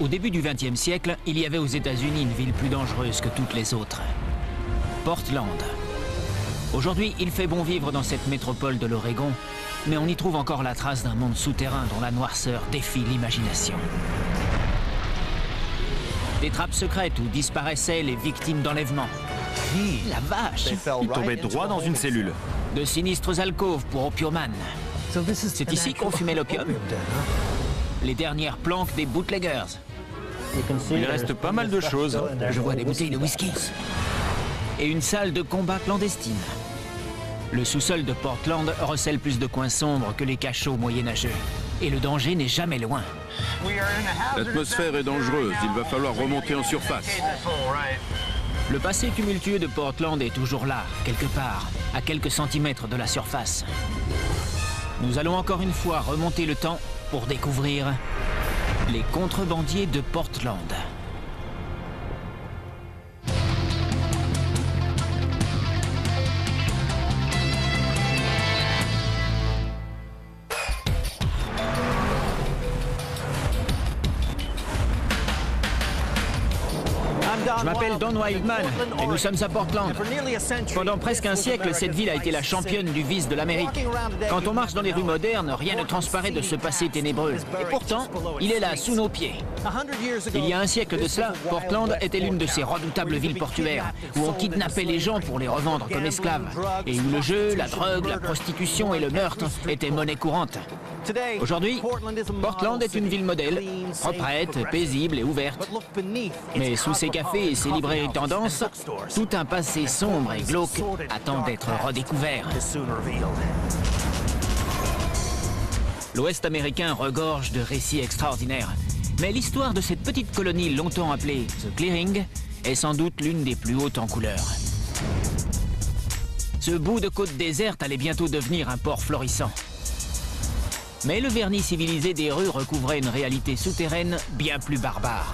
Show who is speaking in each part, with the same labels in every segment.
Speaker 1: Au début du XXe siècle, il y avait aux États-Unis une ville plus dangereuse que toutes les autres. Portland. Aujourd'hui, il fait bon vivre dans cette métropole de l'Oregon, mais on y trouve encore la trace d'un monde souterrain dont la noirceur défie l'imagination. Des trappes secrètes où disparaissaient les victimes d'enlèvement. La vache
Speaker 2: Il tombait droit dans une cellule.
Speaker 1: De sinistres alcôves pour opiomanes. C'est ici qu'on fumait l'opium Les dernières planques des bootleggers.
Speaker 2: Il reste pas mal de choses.
Speaker 1: Je vois des bouteilles de whisky. Et une salle de combat clandestine. Le sous-sol de Portland recèle plus de coins sombres que les cachots moyenâgeux. Et le danger n'est jamais loin.
Speaker 3: L'atmosphère est dangereuse, il va falloir remonter en surface.
Speaker 1: Le passé tumultueux de Portland est toujours là, quelque part, à quelques centimètres de la surface. Nous allons encore une fois remonter le temps pour découvrir les contrebandiers de Portland. Don Wildman et nous sommes à Portland. Pendant presque un siècle, cette ville a été la championne du vice de l'Amérique. Quand on marche dans les rues modernes, rien ne transparaît de ce passé ténébreux. Et pourtant, il est là, sous nos pieds. Il y a un siècle de cela, Portland était l'une de ces redoutables villes portuaires où on kidnappait les gens pour les revendre comme esclaves et où le jeu, la drogue, la prostitution et le meurtre étaient monnaie courante. Aujourd'hui, Portland est une ville modèle, reprête, paisible et ouverte. Mais sous ses cafés et ses librairies tendances, tout un passé sombre et glauque attend d'être redécouvert. L'Ouest américain regorge de récits extraordinaires. Mais l'histoire de cette petite colonie longtemps appelée The Clearing est sans doute l'une des plus hautes en couleur. Ce bout de côte déserte allait bientôt devenir un port florissant. Mais le vernis civilisé des rues recouvrait une réalité souterraine bien plus barbare.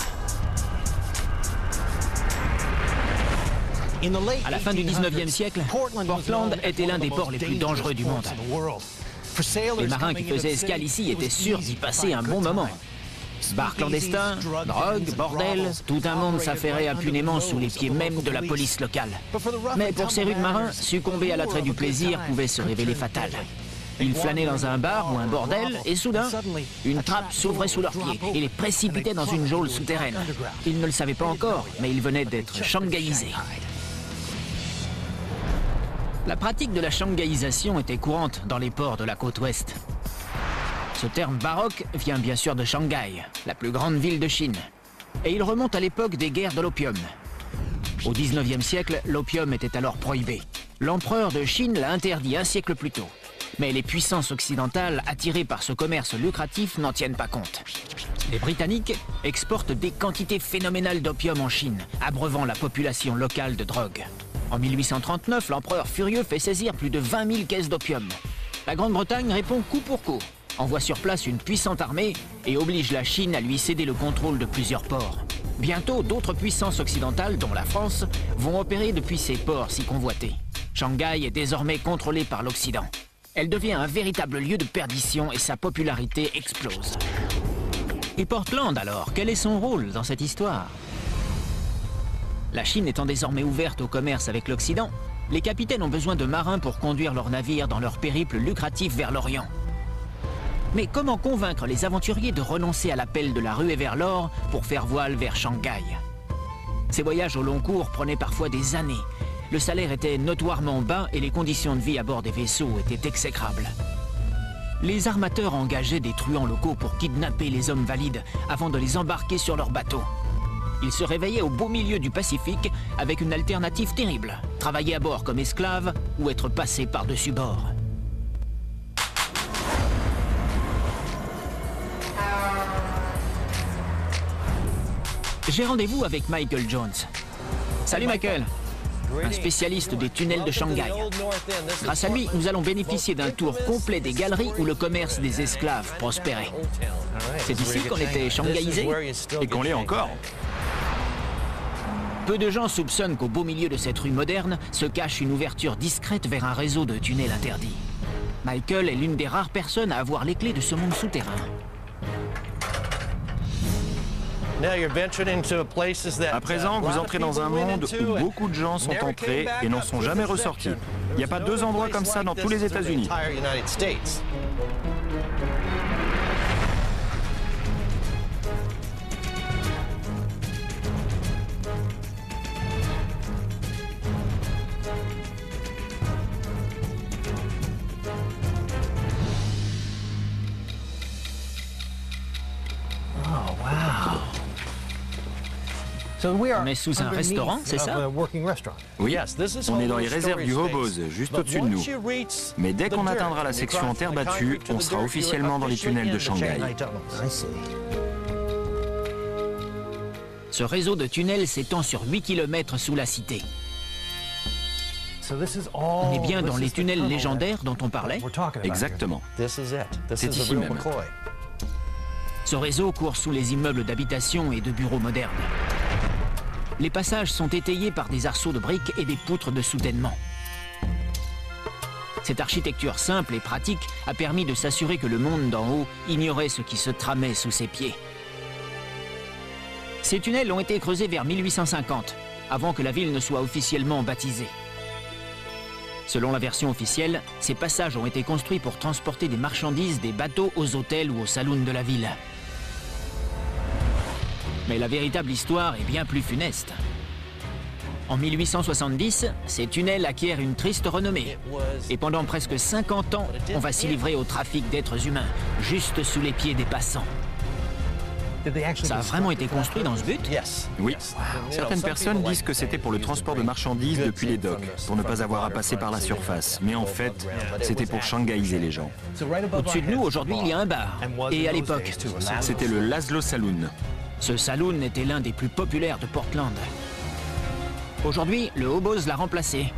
Speaker 1: À la fin du 19e siècle, Portland était l'un des ports les plus dangereux du monde. Les marins qui faisaient escale ici étaient sûrs d'y passer un bon moment. Bars clandestins, drogue, bordel, tout un monde s'affairait impunément sous les pieds même de la police locale. Mais pour ces rudes marins, succomber à l'attrait du plaisir pouvait se révéler fatal. Ils flânaient dans un bar ou un bordel et soudain, une trappe s'ouvrait sous leurs pieds et les précipitait dans une geôle souterraine. Ils ne le savaient pas encore, mais ils venaient d'être shanghaïsés. La pratique de la shanghaïsation était courante dans les ports de la côte ouest. Ce terme baroque vient bien sûr de Shanghai, la plus grande ville de Chine. Et il remonte à l'époque des guerres de l'opium. Au 19e siècle, l'opium était alors prohibé. L'empereur de Chine l'a interdit un siècle plus tôt. Mais les puissances occidentales, attirées par ce commerce lucratif, n'en tiennent pas compte. Les Britanniques exportent des quantités phénoménales d'opium en Chine, abreuvant la population locale de drogue. En 1839, l'empereur furieux fait saisir plus de 20 000 caisses d'opium. La Grande-Bretagne répond coup pour coup, envoie sur place une puissante armée et oblige la Chine à lui céder le contrôle de plusieurs ports. Bientôt, d'autres puissances occidentales, dont la France, vont opérer depuis ces ports si convoités. Shanghai est désormais contrôlée par l'Occident. Elle devient un véritable lieu de perdition et sa popularité explose. Et Portland alors, quel est son rôle dans cette histoire? La Chine étant désormais ouverte au commerce avec l'Occident, les capitaines ont besoin de marins pour conduire leurs navires dans leur périple lucratif vers l'Orient. Mais comment convaincre les aventuriers de renoncer à l'appel de la ruée vers l'or pour faire voile vers Shanghai? Ces voyages au long cours prenaient parfois des années. Le salaire était notoirement bas et les conditions de vie à bord des vaisseaux étaient exécrables. Les armateurs engageaient des truands locaux pour kidnapper les hommes valides avant de les embarquer sur leurs bateaux. Ils se réveillaient au beau milieu du Pacifique avec une alternative terrible. Travailler à bord comme esclave ou être passé par-dessus bord. J'ai rendez-vous avec Michael Jones. Salut Michael un spécialiste des tunnels de Shanghai. Grâce à lui, nous allons bénéficier d'un tour complet des galeries où le commerce des esclaves prospérait. C'est ici qu'on était shanghaïsés
Speaker 2: Et qu'on l'est encore.
Speaker 1: Peu de gens soupçonnent qu'au beau milieu de cette rue moderne se cache une ouverture discrète vers un réseau de tunnels interdits. Michael est l'une des rares personnes à avoir les clés de ce monde souterrain.
Speaker 2: À présent, vous entrez dans un monde où beaucoup de gens sont entrés et n'en sont jamais ressortis. Il n'y a pas deux endroits comme ça dans tous les États-Unis.
Speaker 1: On est sous un restaurant, c'est ça
Speaker 2: Oui, on est dans les réserves du Hobos, juste au-dessus de nous. Mais dès qu'on atteindra la section en terre battue, on sera officiellement dans les tunnels de Shanghai.
Speaker 1: Ce réseau de tunnels s'étend sur 8 km sous la cité. On est bien dans les tunnels légendaires dont on parlait
Speaker 2: Exactement. C'est ici même.
Speaker 1: Ce réseau court sous les immeubles d'habitation et de bureaux modernes. Les passages sont étayés par des arceaux de briques et des poutres de soutènement. Cette architecture simple et pratique a permis de s'assurer que le monde d'en haut ignorait ce qui se tramait sous ses pieds. Ces tunnels ont été creusés vers 1850, avant que la ville ne soit officiellement baptisée. Selon la version officielle, ces passages ont été construits pour transporter des marchandises des bateaux aux hôtels ou aux saloons de la ville. Mais la véritable histoire est bien plus funeste. En 1870, ces tunnels acquièrent une triste renommée. Et pendant presque 50 ans, on va s'y livrer au trafic d'êtres humains, juste sous les pieds des passants. Ça a vraiment été construit dans ce but
Speaker 2: Oui. Certaines personnes disent que c'était pour le transport de marchandises depuis les docks, pour ne pas avoir à passer par la surface. Mais en fait, c'était pour shanghaiser les gens.
Speaker 1: Au-dessus de nous, aujourd'hui, il y a un bar. Et à l'époque,
Speaker 2: c'était le Laszlo Saloon.
Speaker 1: Ce saloon était l'un des plus populaires de Portland. Aujourd'hui, le Hobos l'a remplacé.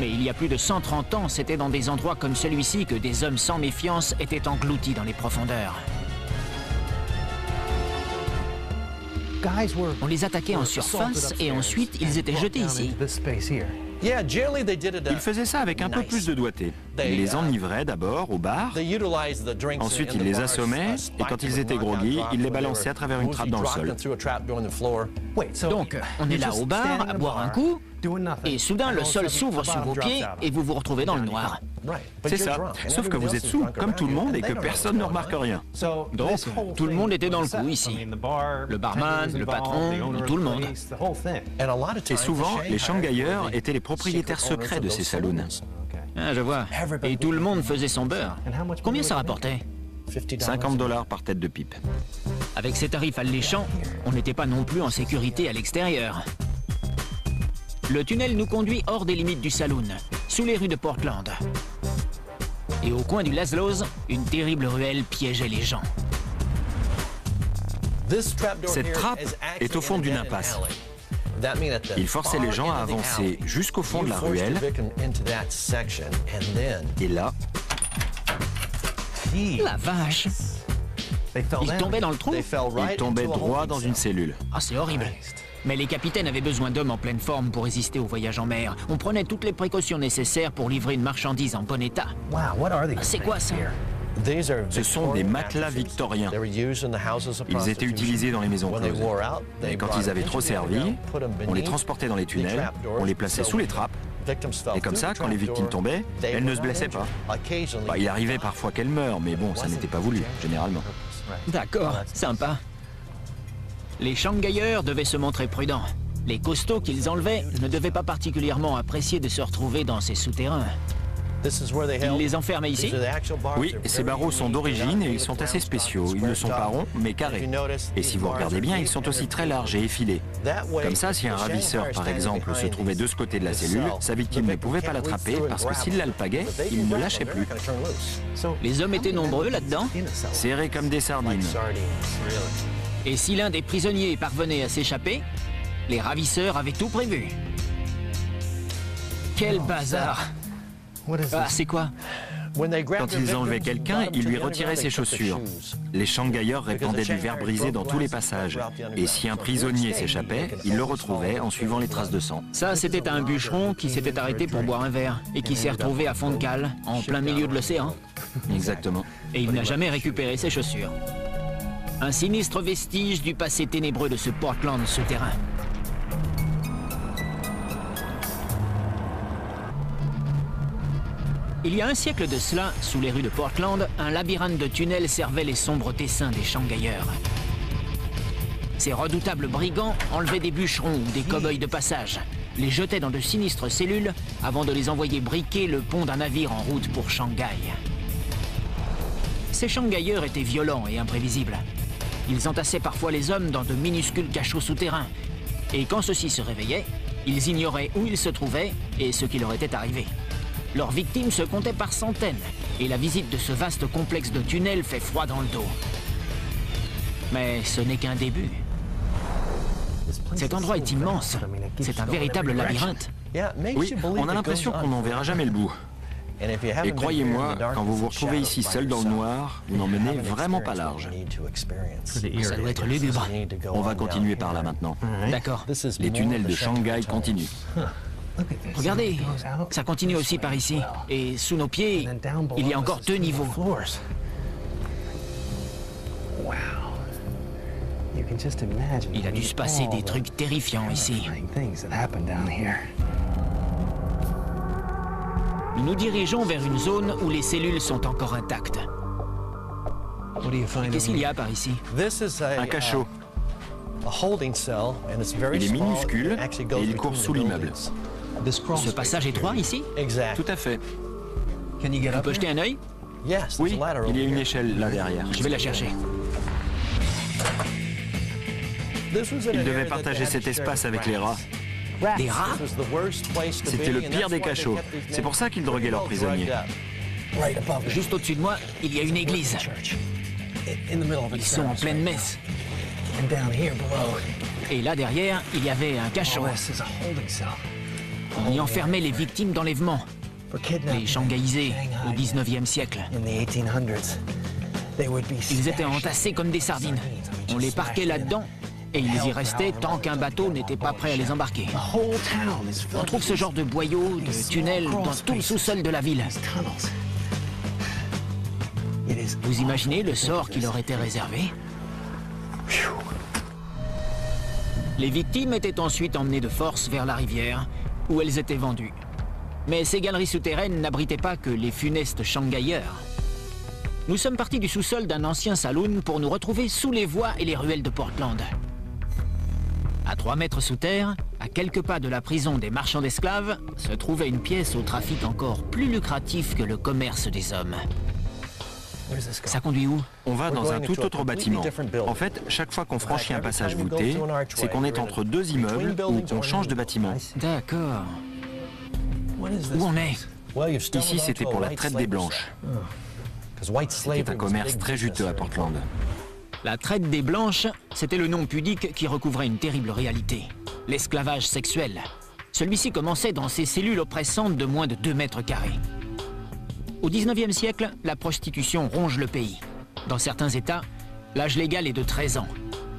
Speaker 1: Mais il y a plus de 130 ans, c'était dans des endroits comme celui-ci que des hommes sans méfiance étaient engloutis dans les profondeurs. On les attaquait en surface et ensuite ils étaient jetés ici.
Speaker 2: Ils faisaient ça avec un peu plus de doigté. Ils les uh, enivraient d'abord au bar, ensuite ils les assommaient, et quand ils étaient groggy, ils les balançaient à travers une trappe dans le sol.
Speaker 1: Donc, on est là au bar, à boire un coup, et soudain le sol s'ouvre sous vos pieds et vous vous retrouvez dans le noir.
Speaker 2: C'est ça, sauf que vous êtes sous, comme tout le monde, et que personne ne remarque rien.
Speaker 1: Donc, tout le monde était dans le coup ici. Le barman, le patron, tout le monde.
Speaker 2: Et souvent, les Shanghaiers étaient les propriétaires secrets de ces saloons.
Speaker 1: Ah, je vois. Et tout le monde faisait son beurre. Combien ça rapportait?
Speaker 2: 50 dollars par tête de pipe.
Speaker 1: Avec ces tarifs alléchants, on n'était pas non plus en sécurité à l'extérieur. Le tunnel nous conduit hors des limites du saloon, sous les rues de Portland. Et au coin du Laszlo's, une terrible ruelle piégeait les gens.
Speaker 2: Cette trappe est au fond d'une impasse. Il forçait les gens à avancer jusqu'au fond de la ruelle. Et là...
Speaker 1: La vache Ils tombaient dans le trou
Speaker 2: Ils tombaient droit dans une cellule.
Speaker 1: Ah, c'est horrible. Mais les capitaines avaient besoin d'hommes en pleine forme pour résister au voyage en mer. On prenait toutes les précautions nécessaires pour livrer une marchandise en bon état. C'est quoi ça
Speaker 2: ce sont des matelas victoriens. Ils étaient utilisés dans les maisons closes. Et quand ils avaient trop servi, on les transportait dans les tunnels, on les plaçait sous les trappes, et comme ça, quand les victimes tombaient, elles ne se blessaient pas. Bah, il arrivait parfois qu'elles meurent, mais bon, ça n'était pas voulu, généralement.
Speaker 1: D'accord, sympa. Les Shanghaiers devaient se montrer prudents. Les costauds qu'ils enlevaient ne devaient pas particulièrement apprécier de se retrouver dans ces souterrains. Ils les enferment ici?
Speaker 2: Oui, ces barreaux sont d'origine et ils sont assez spéciaux. Ils ne sont pas ronds, mais carrés. Et si vous regardez bien, ils sont aussi très larges et effilés. Comme ça, si un ravisseur, par exemple, se trouvait de ce côté de la cellule, sa victime ne pouvait pas l'attraper parce que s'il l'alpaguait, il ne lâchait plus.
Speaker 1: Les hommes étaient nombreux là-dedans
Speaker 2: Serrés comme des sardines.
Speaker 1: Et si l'un des prisonniers parvenait à s'échapper, les ravisseurs avaient tout prévu. Quel bazar ah, c'est quoi?
Speaker 2: Quand ils enlevaient quelqu'un, ils lui retiraient ses chaussures. Les Shanghaiers répandaient du verre brisé dans tous les passages. Et si un prisonnier s'échappait, ils le retrouvaient en suivant les traces de sang.
Speaker 1: Ça, c'était un bûcheron qui s'était arrêté pour boire un verre et qui s'est retrouvé à fond de cale, en plein milieu de l'océan.
Speaker 2: Exactement.
Speaker 1: Et il n'a jamais récupéré ses chaussures. Un sinistre vestige du passé ténébreux de ce Portland souterrain. Il y a un siècle de cela, sous les rues de Portland, un labyrinthe de tunnels servait les sombres dessins des Shanghaiers. Ces redoutables brigands enlevaient des bûcherons ou des cow-boys de passage, les jetaient dans de sinistres cellules avant de les envoyer briquer le pont d'un navire en route pour Shanghai. Ces Shanghaiers étaient violents et imprévisibles. Ils entassaient parfois les hommes dans de minuscules cachots souterrains. Et quand ceux-ci se réveillaient, ils ignoraient où ils se trouvaient et ce qui leur était arrivé. Leurs victimes se comptaient par centaines, et la visite de ce vaste complexe de tunnels fait froid dans le dos. Mais ce n'est qu'un début. Cet endroit est immense. C'est un véritable labyrinthe.
Speaker 2: Oui, on a l'impression qu'on n'en verra jamais le bout. Et croyez-moi, quand vous vous retrouvez ici seul dans le noir, vous n'en menez vraiment pas large.
Speaker 1: Ça doit être lugubre.
Speaker 2: On va continuer par là maintenant.
Speaker 1: D'accord.
Speaker 2: Les tunnels de Shanghai continuent.
Speaker 1: Regardez, ça continue aussi par ici. Et sous nos pieds, il y a encore deux niveaux. Il a dû se passer des trucs terrifiants ici. Nous nous dirigeons vers une zone où les cellules sont encore intactes. Qu'est-ce qu'il y a par ici?
Speaker 2: Un cachot. Il est minuscule et il court sous l'immeuble.
Speaker 1: Ce passage étroit ici?
Speaker 2: Tout à fait.
Speaker 1: On peut jeter un œil?
Speaker 2: Oui, il y a une échelle là derrière.
Speaker 1: Je vais la chercher.
Speaker 2: Il devait partager cet espace avec les rats.
Speaker 1: Des rats
Speaker 2: C'était le pire des cachots. C'est pour ça qu'ils droguaient leurs prisonniers.
Speaker 1: Juste au-dessus de moi, il y a une église. Ils sont en pleine messe. Et là derrière, il y avait un cachot. On y enfermait les victimes d'enlèvement, les shanghaïsés au 19e siècle. Ils étaient entassés comme des sardines. On les parquait là-dedans et ils y restaient tant qu'un bateau n'était pas prêt à les embarquer. On trouve ce genre de boyaux, de tunnels dans tout le sous-sol de la ville. Vous imaginez le sort qui leur était réservé Les victimes étaient ensuite emmenées de force vers la rivière, où elles étaient vendues. Mais ces galeries souterraines n'abritaient pas que les funestes Shanghaiers. Nous sommes partis du sous-sol d'un ancien saloon pour nous retrouver sous les voies et les ruelles de Portland. À 3 mètres sous terre, à quelques pas de la prison des marchands d'esclaves, se trouvait une pièce au trafic encore plus lucratif que le commerce des hommes. Ça conduit où?
Speaker 2: On va dans un tout autre bâtiment. En fait, chaque fois qu'on franchit un passage voûté, c'est qu'on est entre deux immeubles ou qu'on change de bâtiment.
Speaker 1: D'accord. Où on est?
Speaker 2: Ici, c'était pour la traite des blanches. C'était un commerce très juteux à Portland.
Speaker 1: La traite des blanches, c'était le nom pudique qui recouvrait une terrible réalité. L'esclavage sexuel. Celui-ci commençait dans ces cellules oppressantes de moins de 2 mètres carrés. Au 19e siècle, la prostitution ronge le pays. Dans certains États, l'âge légal est de 13 ans.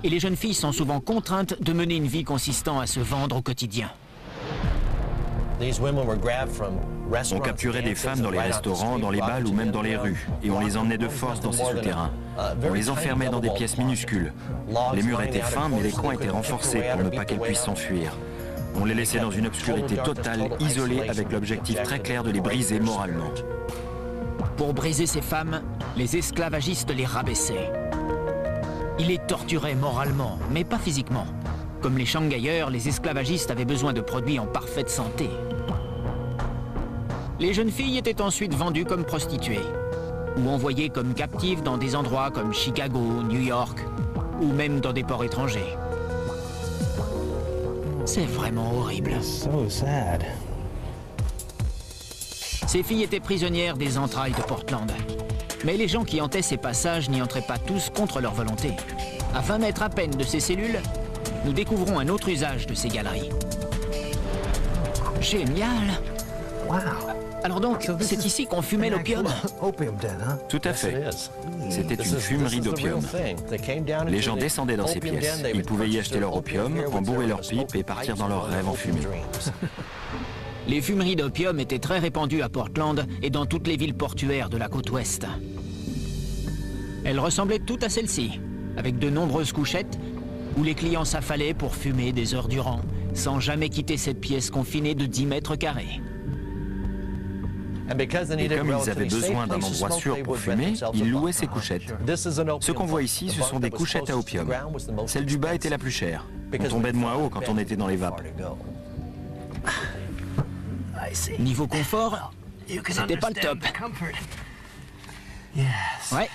Speaker 1: Et les jeunes filles sont souvent contraintes de mener une vie consistant à se vendre au quotidien.
Speaker 2: On capturait des femmes dans les restaurants, dans les balles ou même dans les rues, et on les emmenait de force dans ces souterrains. On les enfermait dans des pièces minuscules. Les murs étaient fins, mais les coins étaient renforcés pour ne pas qu'elles puissent s'enfuir. On les laissait dans une obscurité totale, isolées, avec l'objectif très clair de les briser moralement.
Speaker 1: Pour briser ces femmes, les esclavagistes les rabaissaient. Ils les torturaient moralement, mais pas physiquement. Comme les Shanghaiers, les esclavagistes avaient besoin de produits en parfaite santé. Les jeunes filles étaient ensuite vendues comme prostituées, ou envoyées comme captives dans des endroits comme Chicago, New York, ou même dans des ports étrangers. C'est vraiment horrible. Ces filles étaient prisonnières des entrailles de Portland. Mais les gens qui hantaient ces passages n'y entraient pas tous contre leur volonté. À 20 mètres à peine de ces cellules, nous découvrons un autre usage de ces galeries. Génial Alors donc, c'est ici qu'on fumait l'opium?
Speaker 2: Tout à fait. C'était une fumerie d'opium. Les gens descendaient dans ces pièces. Ils pouvaient y acheter leur opium, embourrer leurs pipes et partir dans leurs rêves en fumée.
Speaker 1: Les fumeries d'opium étaient très répandues à Portland et dans toutes les villes portuaires de la côte ouest. Elles ressemblaient toutes à celle-ci. avec de nombreuses couchettes, où les clients s'affalaient pour fumer des heures durant, sans jamais quitter cette pièce confinée de 10 mètres carrés.
Speaker 2: Et comme ils avaient besoin d'un endroit sûr pour fumer, ils louaient ces couchettes. Ce qu'on voit ici, ce sont des couchettes à opium. Celle du bas était la plus chère. On tombait de moins haut quand on était dans les vapes.
Speaker 1: Niveau confort, c'était pas le top. Ouais.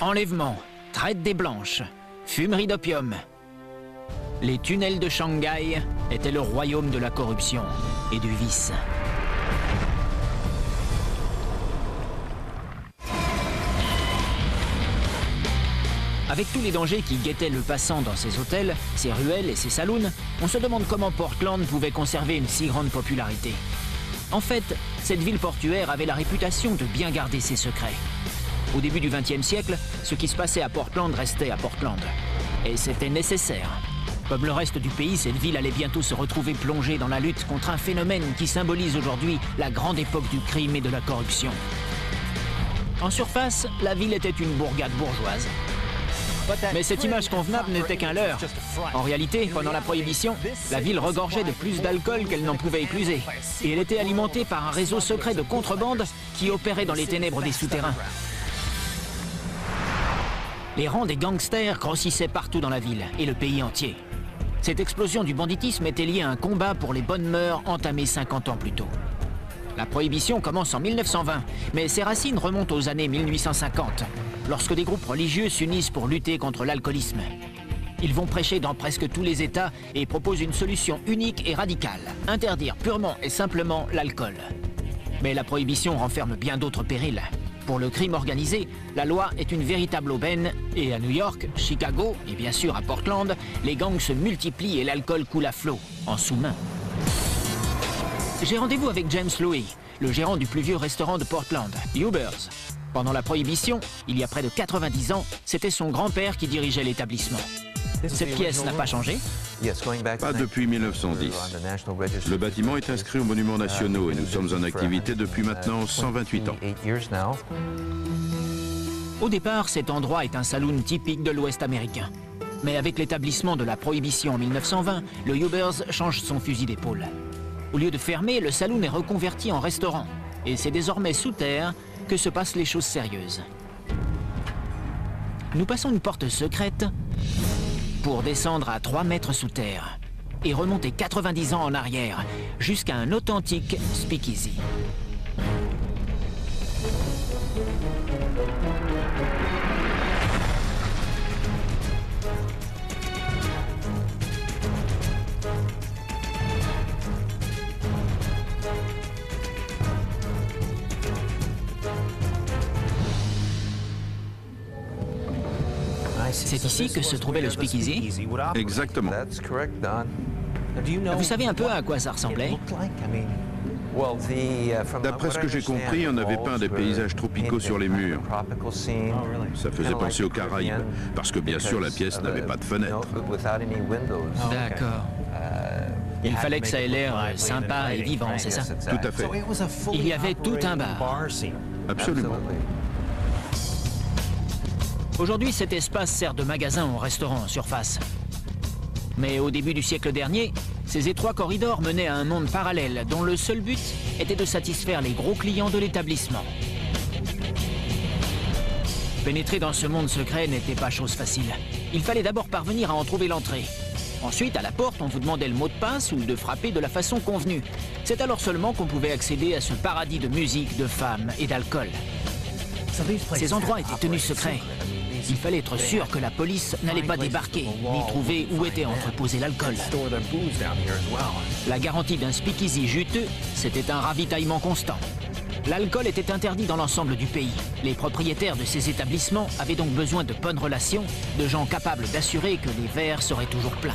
Speaker 1: Enlèvement, traite des blanches, fumerie d'opium. Les tunnels de Shanghai étaient le royaume de la corruption et du vice. Avec tous les dangers qui guettaient le passant dans ces hôtels, ces ruelles et ces saloons, on se demande comment Portland pouvait conserver une si grande popularité. En fait, cette ville portuaire avait la réputation de bien garder ses secrets. Au début du XXe siècle, ce qui se passait à Portland restait à Portland. Et c'était nécessaire. Comme le reste du pays, cette ville allait bientôt se retrouver plongée dans la lutte contre un phénomène qui symbolise aujourd'hui la grande époque du crime et de la corruption. En surface, la ville était une bourgade bourgeoise. Mais cette image convenable n'était qu'un leurre. En réalité, pendant la Prohibition, la ville regorgeait de plus d'alcool qu'elle n'en pouvait écluser. Et elle était alimentée par un réseau secret de contrebande qui opérait dans les ténèbres des souterrains. Les rangs des gangsters grossissaient partout dans la ville et le pays entier. Cette explosion du banditisme était liée à un combat pour les bonnes mœurs entamé 50 ans plus tôt. La prohibition commence en 1920, mais ses racines remontent aux années 1850, lorsque des groupes religieux s'unissent pour lutter contre l'alcoolisme. Ils vont prêcher dans presque tous les États et proposent une solution unique et radicale, interdire purement et simplement l'alcool. Mais la prohibition renferme bien d'autres périls. Pour le crime organisé, la loi est une véritable aubaine et à New York, Chicago et bien sûr à Portland, les gangs se multiplient et l'alcool coule à flot, en sous-main. J'ai rendez-vous avec James Louis, le gérant du plus vieux restaurant de Portland, Uber's. Pendant la Prohibition, il y a près de 90 ans, c'était son grand-père qui dirigeait l'établissement. Cette pièce n'a pas changé
Speaker 3: Pas depuis 1910. Le bâtiment est inscrit aux monuments nationaux et nous sommes en activité depuis maintenant 128 ans.
Speaker 1: Au départ, cet endroit est un saloon typique de l'Ouest américain. Mais avec l'établissement de la Prohibition en 1920, le Hubers change son fusil d'épaule. Au lieu de fermer, le saloon est reconverti en restaurant. Et c'est désormais sous terre que se passent les choses sérieuses. Nous passons une porte secrète pour descendre à 3 mètres sous terre et remonter 90 ans en arrière jusqu'à un authentique speakeasy. C'est ici que se trouvait le speakeasy
Speaker 3: Exactement.
Speaker 1: Vous savez un peu à quoi ça ressemblait?
Speaker 3: D'après ce que j'ai compris, on avait peint des paysages tropicaux sur les murs. Ça faisait penser aux Caraïbes, parce que bien sûr la pièce n'avait pas de fenêtre.
Speaker 1: D'accord. Il fallait que ça ait l'air sympa et vivant, c'est ça?
Speaker 3: Tout à fait.
Speaker 1: Il y avait tout un bar.
Speaker 3: Absolument.
Speaker 1: Aujourd'hui, cet espace sert de magasin ou restaurant en surface. Mais au début du siècle dernier, ces étroits corridors menaient à un monde parallèle dont le seul but était de satisfaire les gros clients de l'établissement. Pénétrer dans ce monde secret n'était pas chose facile. Il fallait d'abord parvenir à en trouver l'entrée. Ensuite, à la porte, on vous demandait le mot de passe ou de frapper de la façon convenue. C'est alors seulement qu'on pouvait accéder à ce paradis de musique, de femmes et d'alcool. Ces endroits étaient tenus secrets. Il fallait être sûr que la police n'allait pas débarquer, ni trouver où était entreposé l'alcool. La garantie d'un speakeasy juteux, c'était un ravitaillement constant. L'alcool était interdit dans l'ensemble du pays. Les propriétaires de ces établissements avaient donc besoin de bonnes relations, de gens capables d'assurer que les verres seraient toujours pleins.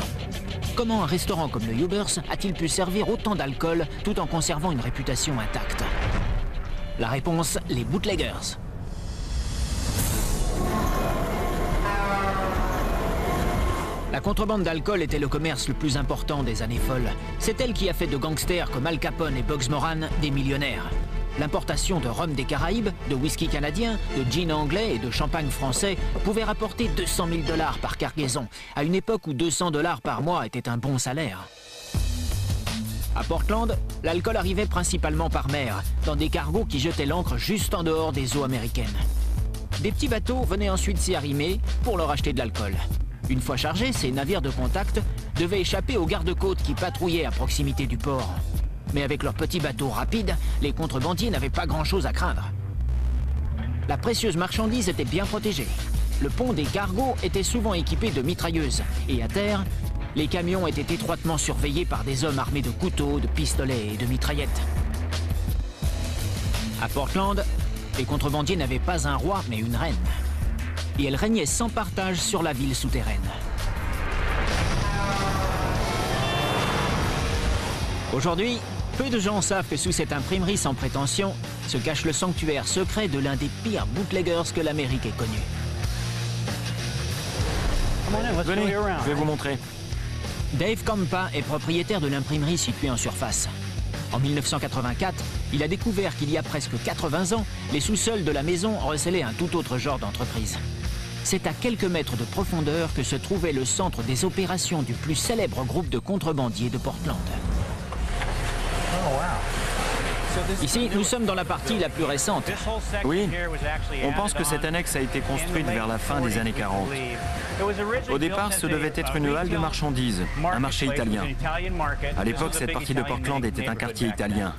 Speaker 1: Comment un restaurant comme le Hubers a-t-il pu servir autant d'alcool tout en conservant une réputation intacte? La réponse, les bootleggers. La contrebande d'alcool était le commerce le plus important des années folles. C'est elle qui a fait de gangsters comme Al Capone et Bugs Moran des millionnaires. l'importation de rhum des Caraïbes, de whisky canadien, de gin anglais et de champagne français pouvait rapporter 200 000 dollars par cargaison, à une époque où 200 dollars par mois était un bon salaire. À Portland, l'alcool arrivait principalement par mer, dans des cargos qui jetaient l'ancre juste en dehors des eaux américaines. Des petits bateaux venaient ensuite s'y arrimer pour leur acheter de l'alcool. Une fois chargés, ces navires de contact devaient échapper aux gardes-côtes qui patrouillaient à proximité du port. Mais avec leurs petits bateaux rapides, les contrebandiers n'avaient pas grand-chose à craindre. La précieuse marchandise était bien protégée. Le pont des cargos était souvent équipé de mitrailleuses. Et à terre, les camions étaient étroitement surveillés par des hommes armés de couteaux, de pistolets et de mitraillettes. À Portland, les contrebandiers n'avaient pas un roi, mais une reine. Et elle régnait sans partage sur la ville souterraine. Aujourd'hui, peu de gens savent que sous cette imprimerie sans prétention se cache le sanctuaire secret de l'un des pires bootleggers que l'Amérique ait connu.
Speaker 2: Venez, je vais vous montrer.
Speaker 1: Dave Campa est propriétaire de l'imprimerie située en surface. En 1984, il a découvert qu'il y a presque 80 ans, les sous-sols de la maison recelaient un tout autre genre d'entreprise. C'est à quelques mètres de profondeur que se trouvait le centre des opérations du plus célèbre groupe de contrebandiers de Portland. Ici, nous sommes dans la partie la plus récente.
Speaker 2: Oui, on pense que cette annexe a été construite vers la fin des années 40. Au départ, ce devait être une halle de marchandises, un marché italien. À l'époque, cette partie de Portland était un quartier italien.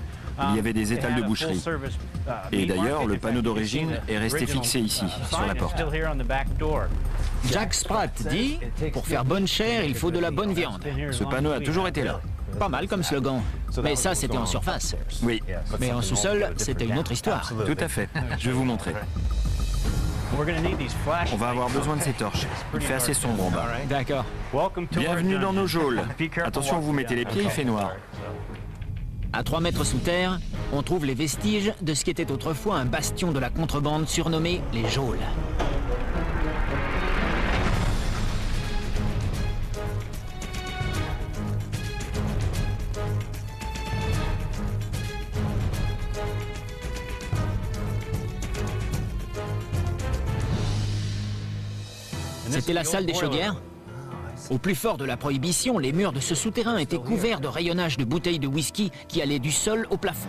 Speaker 2: Il y avait des étals de boucherie. Et d'ailleurs, le panneau d'origine est resté fixé ici, sur la porte.
Speaker 1: Jack Spratt dit Pour faire bonne chair, il faut de la bonne viande.
Speaker 2: Ce panneau a toujours été là.
Speaker 1: Pas mal comme slogan. Mais ça, c'était en surface.
Speaker 2: Oui.
Speaker 1: Mais en sous-sol, c'était une autre histoire.
Speaker 2: Tout à fait. Je vais vous montrer. On va avoir besoin de ces torches. Il fait assez sombre en bas.
Speaker 1: D'accord.
Speaker 2: Bienvenue dans nos geôles. Attention, vous mettez les pieds, il fait noir.
Speaker 1: À 3 mètres sous terre, on trouve les vestiges de ce qui était autrefois un bastion de la contrebande surnommé les geôles. C'était la salle des chaudières. Au plus fort de la prohibition, les murs de ce souterrain étaient couverts de rayonnage de bouteilles de whisky qui allaient du sol au plafond.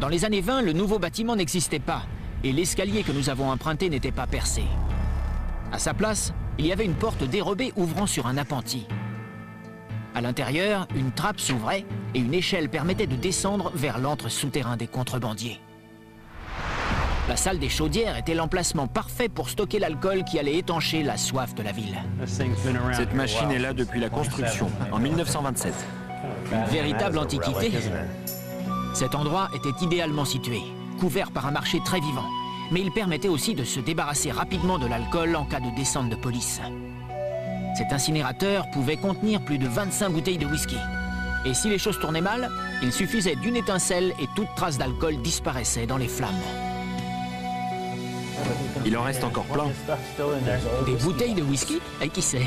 Speaker 1: Dans les années 20, le nouveau bâtiment n'existait pas et l'escalier que nous avons emprunté n'était pas percé. À sa place, il y avait une porte dérobée ouvrant sur un appentis. À l'intérieur, une trappe s'ouvrait et une échelle permettait de descendre vers l'antre souterrain des contrebandiers. La salle des chaudières était l'emplacement parfait pour stocker l'alcool qui allait étancher la soif de la ville.
Speaker 2: Cette machine est là depuis la construction, en 1927.
Speaker 1: Une véritable antiquité. Cet endroit était idéalement situé, couvert par un marché très vivant, mais il permettait aussi de se débarrasser rapidement de l'alcool en cas de descente de police. Cet incinérateur pouvait contenir plus de 25 bouteilles de whisky. Et si les choses tournaient mal, il suffisait d'une étincelle et toute trace d'alcool disparaissait dans les flammes.
Speaker 2: Il en reste encore plein.
Speaker 1: Des bouteilles de whisky? Et qui sait?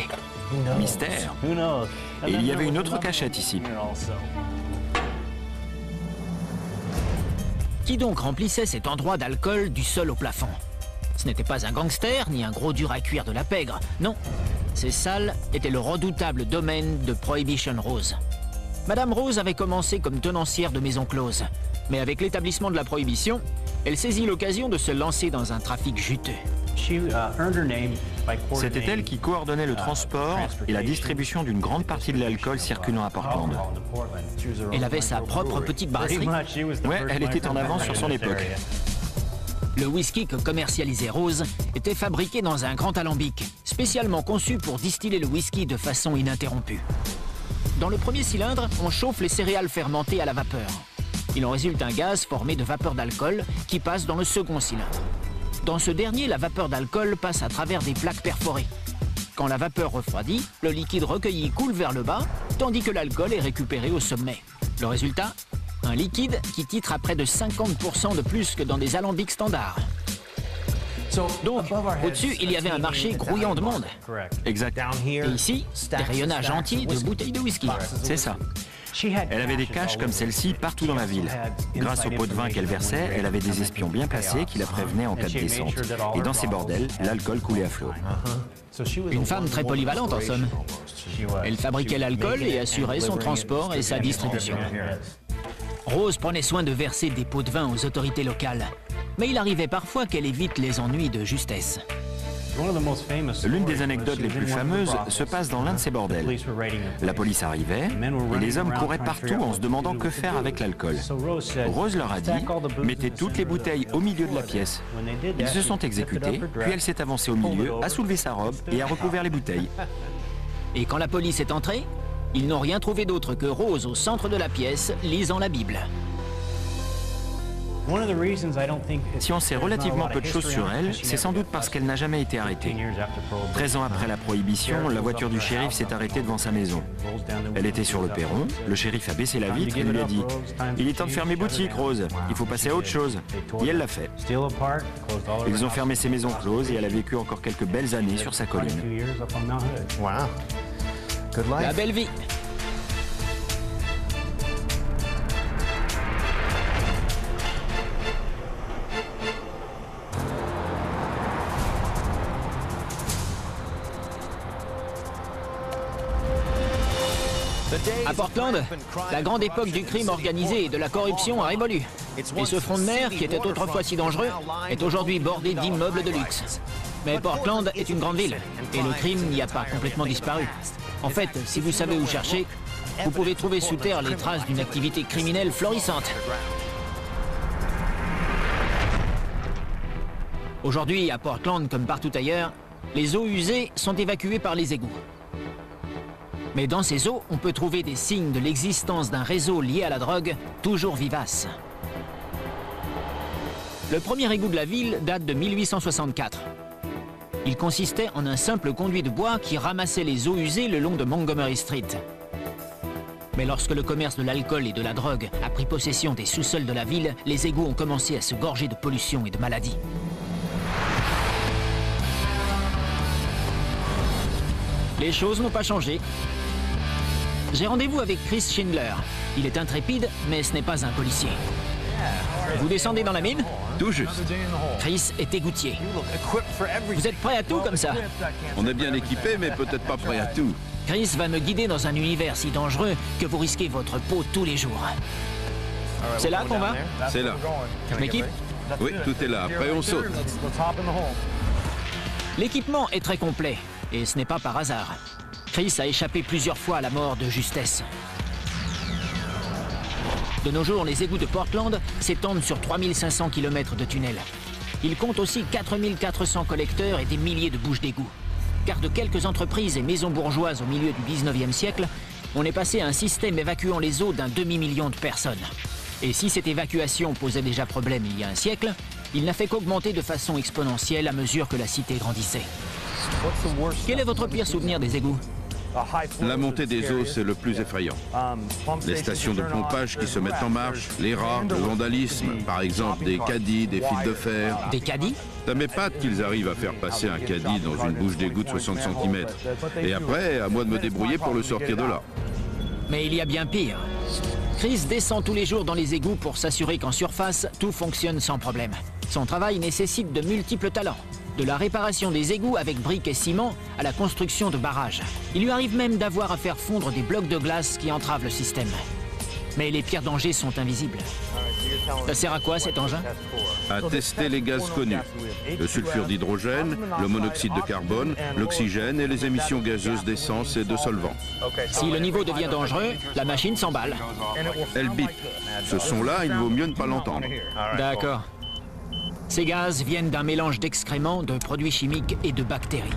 Speaker 2: Mystère. Et il y avait une autre cachette ici.
Speaker 1: Qui donc remplissait cet endroit d'alcool du sol au plafond? Ce n'était pas un gangster, ni un gros dur à cuire de la pègre, non. Ces salles étaient le redoutable domaine de Prohibition Rose. Madame Rose avait commencé comme tenancière de maison close, mais avec l'établissement de la prohibition, elle saisit l'occasion de se lancer dans un trafic juteux.
Speaker 2: C'était elle qui coordonnait le transport et la distribution d'une grande partie de l'alcool circulant à Portland.
Speaker 1: Elle avait sa propre petite brasserie.
Speaker 2: Ouais, elle était en avance sur son époque.
Speaker 1: Le whisky que commercialisait Rose était fabriqué dans un grand alambic, spécialement conçu pour distiller le whisky de façon ininterrompue. Dans le premier cylindre, on chauffe les céréales fermentées à la vapeur. Il en résulte un gaz formé de vapeur d'alcool qui passe dans le second cylindre. Dans ce dernier, la vapeur d'alcool passe à travers des plaques perforées. Quand la vapeur refroidit, le liquide recueilli coule vers le bas, tandis que l'alcool est récupéré au sommet. Le résultat? Un liquide qui titre à près de 50% de plus que dans des alambics standards. Donc, au-dessus, il y avait un marché grouillant de monde.
Speaker 2: Exact.
Speaker 1: Et ici, des rayonnages entiers de bouteilles de whisky.
Speaker 2: C'est ça. Elle avait des caches comme celle-ci partout dans la ville. Grâce au pot de vin qu'elle versait, elle avait des espions bien placés qui la prévenaient en cas de descente. Et dans ces bordels, l'alcool coulait à flot.
Speaker 1: Une femme très polyvalente en somme. Elle fabriquait l'alcool et assurait son transport et sa distribution. Rose prenait soin de verser des pots de vin aux autorités locales. Mais il arrivait parfois qu'elle évite les ennuis de justesse.
Speaker 2: L'une des anecdotes les plus fameuses se passe dans l'un de ces bordels. La police arrivait et les hommes couraient partout en se demandant que faire avec l'alcool. Rose leur a dit « mettez toutes les bouteilles au milieu de la pièce ». Ils se sont exécutés, puis elle s'est avancée au milieu, a soulevé sa robe et a recouvert les bouteilles.
Speaker 1: Et quand la police est entrée, ils n'ont rien trouvé d'autre que Rose au centre de la pièce, lisant la Bible.
Speaker 2: Si on sait relativement peu de choses sur elle, c'est sans doute parce qu'elle n'a jamais été arrêtée. 13 ans après la prohibition, la voiture du shérif s'est arrêtée devant sa maison. Elle était sur le perron, le shérif a baissé la vitre et lui a dit « Il est temps de fermer boutique, Rose, il faut passer à autre chose. » Et elle l'a fait. Ils ont fermé ses maisons closes et elle a vécu encore quelques belles années sur sa colline.
Speaker 1: La belle vie Portland, la grande époque du crime organisé et de la corruption a révolu. Et ce front de mer, qui était autrefois si dangereux, est aujourd'hui bordé d'immeubles de luxe. Mais Portland est une grande ville, et le crime n'y a pas complètement disparu. En fait, si vous savez où chercher, vous pouvez trouver sous terre les traces d'une activité criminelle florissante. Aujourd'hui, à Portland comme partout ailleurs, les eaux usées sont évacuées par les égouts. Mais dans ces eaux, on peut trouver des signes de l'existence d'un réseau lié à la drogue, toujours vivace. Le premier égout de la ville date de 1864. Il consistait en un simple conduit de bois qui ramassait les eaux usées le long de Montgomery Street. Mais lorsque le commerce de l'alcool et de la drogue a pris possession des sous-sols de la ville, les égouts ont commencé à se gorger de pollution et de maladies. Les choses n'ont pas changé. J'ai rendez-vous avec Chris Schindler. Il est intrépide, mais ce n'est pas un policier. Vous descendez dans la mine?
Speaker 3: Tout juste.
Speaker 1: Chris est égoutier. Vous êtes prêt à tout comme ça?
Speaker 3: On est bien équipé, mais peut-être pas prêt à tout.
Speaker 1: Chris va me guider dans un univers si dangereux que vous risquez votre peau tous les jours. C'est là qu'on va?
Speaker 3: C'est là.
Speaker 1: Je m'équipe
Speaker 3: Oui, tout est là. Après, on saute.
Speaker 1: L'équipement est très complet, et ce n'est pas par hasard. Chris a échappé plusieurs fois à la mort de justesse. De nos jours, les égouts de Portland s'étendent sur 3500 km de tunnels. Ils comptent aussi 4400 collecteurs et des milliers de bouches d'égouts. Car de quelques entreprises et maisons bourgeoises au milieu du 19e siècle, on est passé à un système évacuant les eaux d'un demi-million de personnes. Et si cette évacuation posait déjà problème il y a un siècle, il n'a fait qu'augmenter de façon exponentielle à mesure que la cité grandissait. Quel est votre pire souvenir des égouts
Speaker 3: La montée des eaux, c'est le plus effrayant. Les stations de pompage qui se mettent en marche, les rats, le vandalisme, par exemple des caddies, des fils de fer.
Speaker 1: Des caddies
Speaker 3: Ça m'épate qu'ils arrivent à faire passer un caddie dans une bouche d'égout de 60 cm. Et après, à moi de me débrouiller pour le sortir de là.
Speaker 1: Mais il y a bien pire. Chris descend tous les jours dans les égouts pour s'assurer qu'en surface, tout fonctionne sans problème. Son travail nécessite de multiples talents. De la réparation des égouts avec briques et ciment à la construction de barrages. Il lui arrive même d'avoir à faire fondre des blocs de glace qui entravent le système. Mais les pires dangers sont invisibles. Ça sert à quoi cet engin
Speaker 3: À tester les gaz connus. Le sulfure d'hydrogène, le monoxyde de carbone, l'oxygène et les émissions gazeuses d'essence et de solvants.
Speaker 1: Si le niveau devient dangereux, la machine s'emballe.
Speaker 3: Elle bip. Ce son-là, il vaut mieux ne pas l'entendre.
Speaker 1: D'accord. Ces gaz viennent d'un mélange d'excréments, de produits chimiques et de bactéries.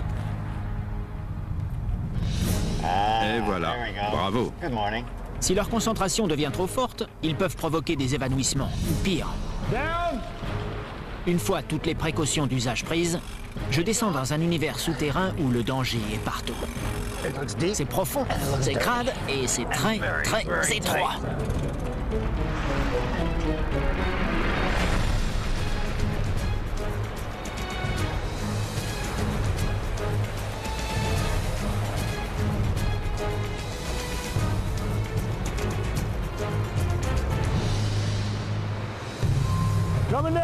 Speaker 3: Et voilà. Bravo.
Speaker 1: Si leur concentration devient trop forte, ils peuvent provoquer des évanouissements, ou pire. Une fois toutes les précautions d'usage prises, je descends dans un univers souterrain où le danger est partout. C'est profond, c'est grave et c'est très, très étroit.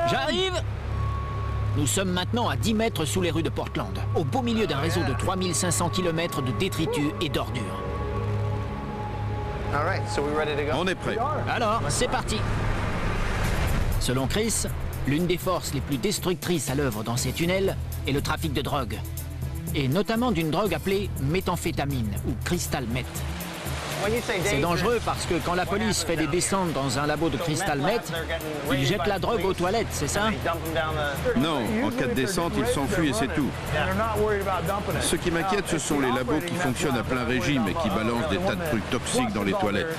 Speaker 1: J'arrive Nous sommes maintenant à 10 mètres sous les rues de Portland, au beau milieu d'un réseau de 3500 km de détritus et d'ordures.
Speaker 3: On est prêt.
Speaker 1: Alors, c'est parti Selon Chris, l'une des forces les plus destructrices à l'œuvre dans ces tunnels est le trafic de drogue. Et notamment d'une drogue appelée méthamphétamine ou crystal meth. C'est dangereux parce que quand la police fait des descentes dans un labo de cristal meth, ils jettent la drogue aux toilettes, c'est ça?
Speaker 3: Non, en cas de descente, ils s'enfuient et c'est tout. Ce qui m'inquiète, ce sont les labos qui fonctionnent à plein régime et qui balancent des tas de trucs toxiques dans les toilettes.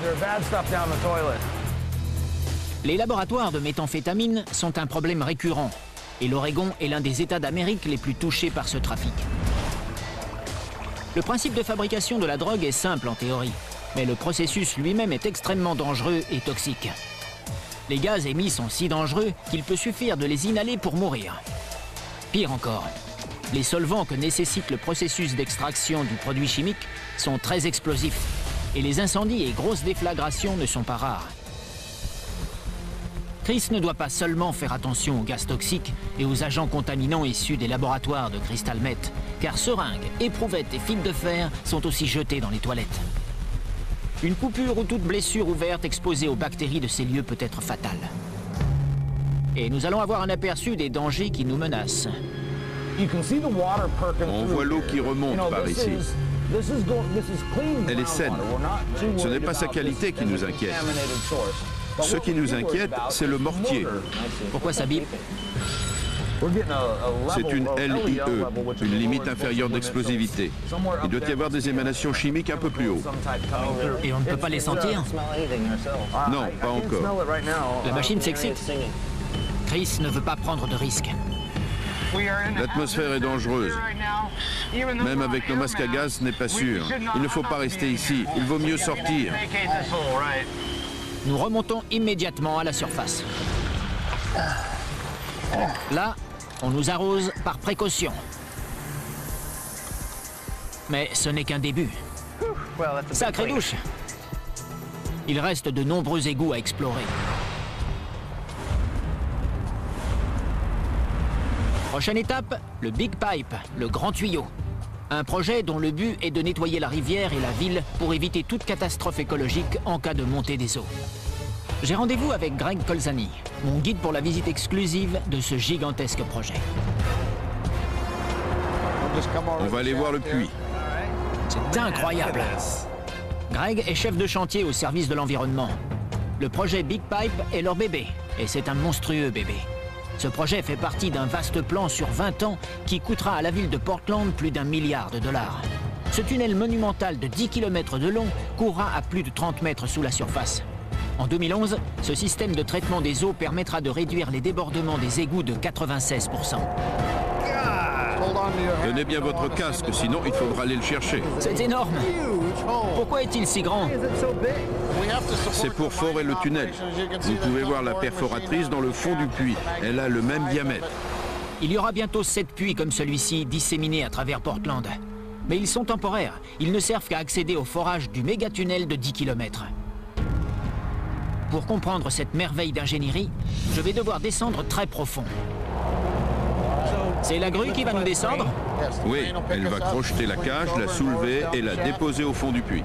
Speaker 1: Les laboratoires de méthamphétamine sont un problème récurrent et l'Oregon est l'un des États d'Amérique les plus touchés par ce trafic. Le principe de fabrication de la drogue est simple en théorie mais le processus lui-même est extrêmement dangereux et toxique. Les gaz émis sont si dangereux qu'il peut suffire de les inhaler pour mourir. Pire encore, les solvants que nécessite le processus d'extraction du produit chimique sont très explosifs et les incendies et grosses déflagrations ne sont pas rares. Chris ne doit pas seulement faire attention aux gaz toxiques et aux agents contaminants issus des laboratoires de Crystal Met, car seringues, éprouvettes et fils de fer sont aussi jetés dans les toilettes. Une coupure ou toute blessure ouverte exposée aux bactéries de ces lieux peut être fatale. Et nous allons avoir un aperçu des dangers qui nous menacent.
Speaker 3: On voit l'eau qui remonte par ici. Elle est saine. Ce n'est pas sa qualité qui nous inquiète. Ce qui nous inquiète, c'est le mortier.
Speaker 1: Pourquoi ça bip?
Speaker 3: C'est une LIE, une limite inférieure d'explosivité. Il doit y avoir des émanations chimiques un peu plus haut.
Speaker 1: Et on ne peut pas les sentir
Speaker 3: Non, pas encore.
Speaker 1: La machine s'excite. Chris ne veut pas prendre de risques.
Speaker 3: L'atmosphère est dangereuse. Même avec nos masques à gaz, ce n'est pas sûr. Il ne faut pas rester ici. Il vaut mieux sortir.
Speaker 1: Nous remontons immédiatement à la surface. Là, on nous arrose par précaution. Mais ce n'est qu'un début. Sacrée douche Il reste de nombreux égouts à explorer. Prochaine étape, le Big Pipe, le grand tuyau. Un projet dont le but est de nettoyer la rivière et la ville pour éviter toute catastrophe écologique en cas de montée des eaux. J'ai rendez-vous avec Greg Colzani, mon guide pour la visite exclusive de ce gigantesque projet.
Speaker 3: On va aller voir le puits.
Speaker 1: C'est incroyable. Greg est chef de chantier au service de l'environnement. Le projet Big Pipe est leur bébé, et c'est un monstrueux bébé. Ce projet fait partie d'un vaste plan sur 20 ans qui coûtera à la ville de Portland plus d'un milliard de dollars. Ce tunnel monumental de 10 km de long courra à plus de 30 mètres sous la surface. En 2011, ce système de traitement des eaux permettra de réduire les débordements des égouts de 96%.
Speaker 3: Tenez bien votre casque, sinon il faudra aller le chercher.
Speaker 1: C'est énorme Pourquoi est-il si grand?
Speaker 3: C'est pour forer le tunnel. Vous pouvez voir la perforatrice dans le fond du puits. Elle a le même diamètre.
Speaker 1: Il y aura bientôt 7 puits comme celui-ci disséminés à travers Portland. Mais ils sont temporaires. Ils ne servent qu'à accéder au forage du méga-tunnel de 10 km. Pour comprendre cette merveille d'ingénierie, je vais devoir descendre très profond. C'est la grue qui va nous descendre
Speaker 3: Oui, elle va crocheter la cage, la soulever et la déposer au fond du puits.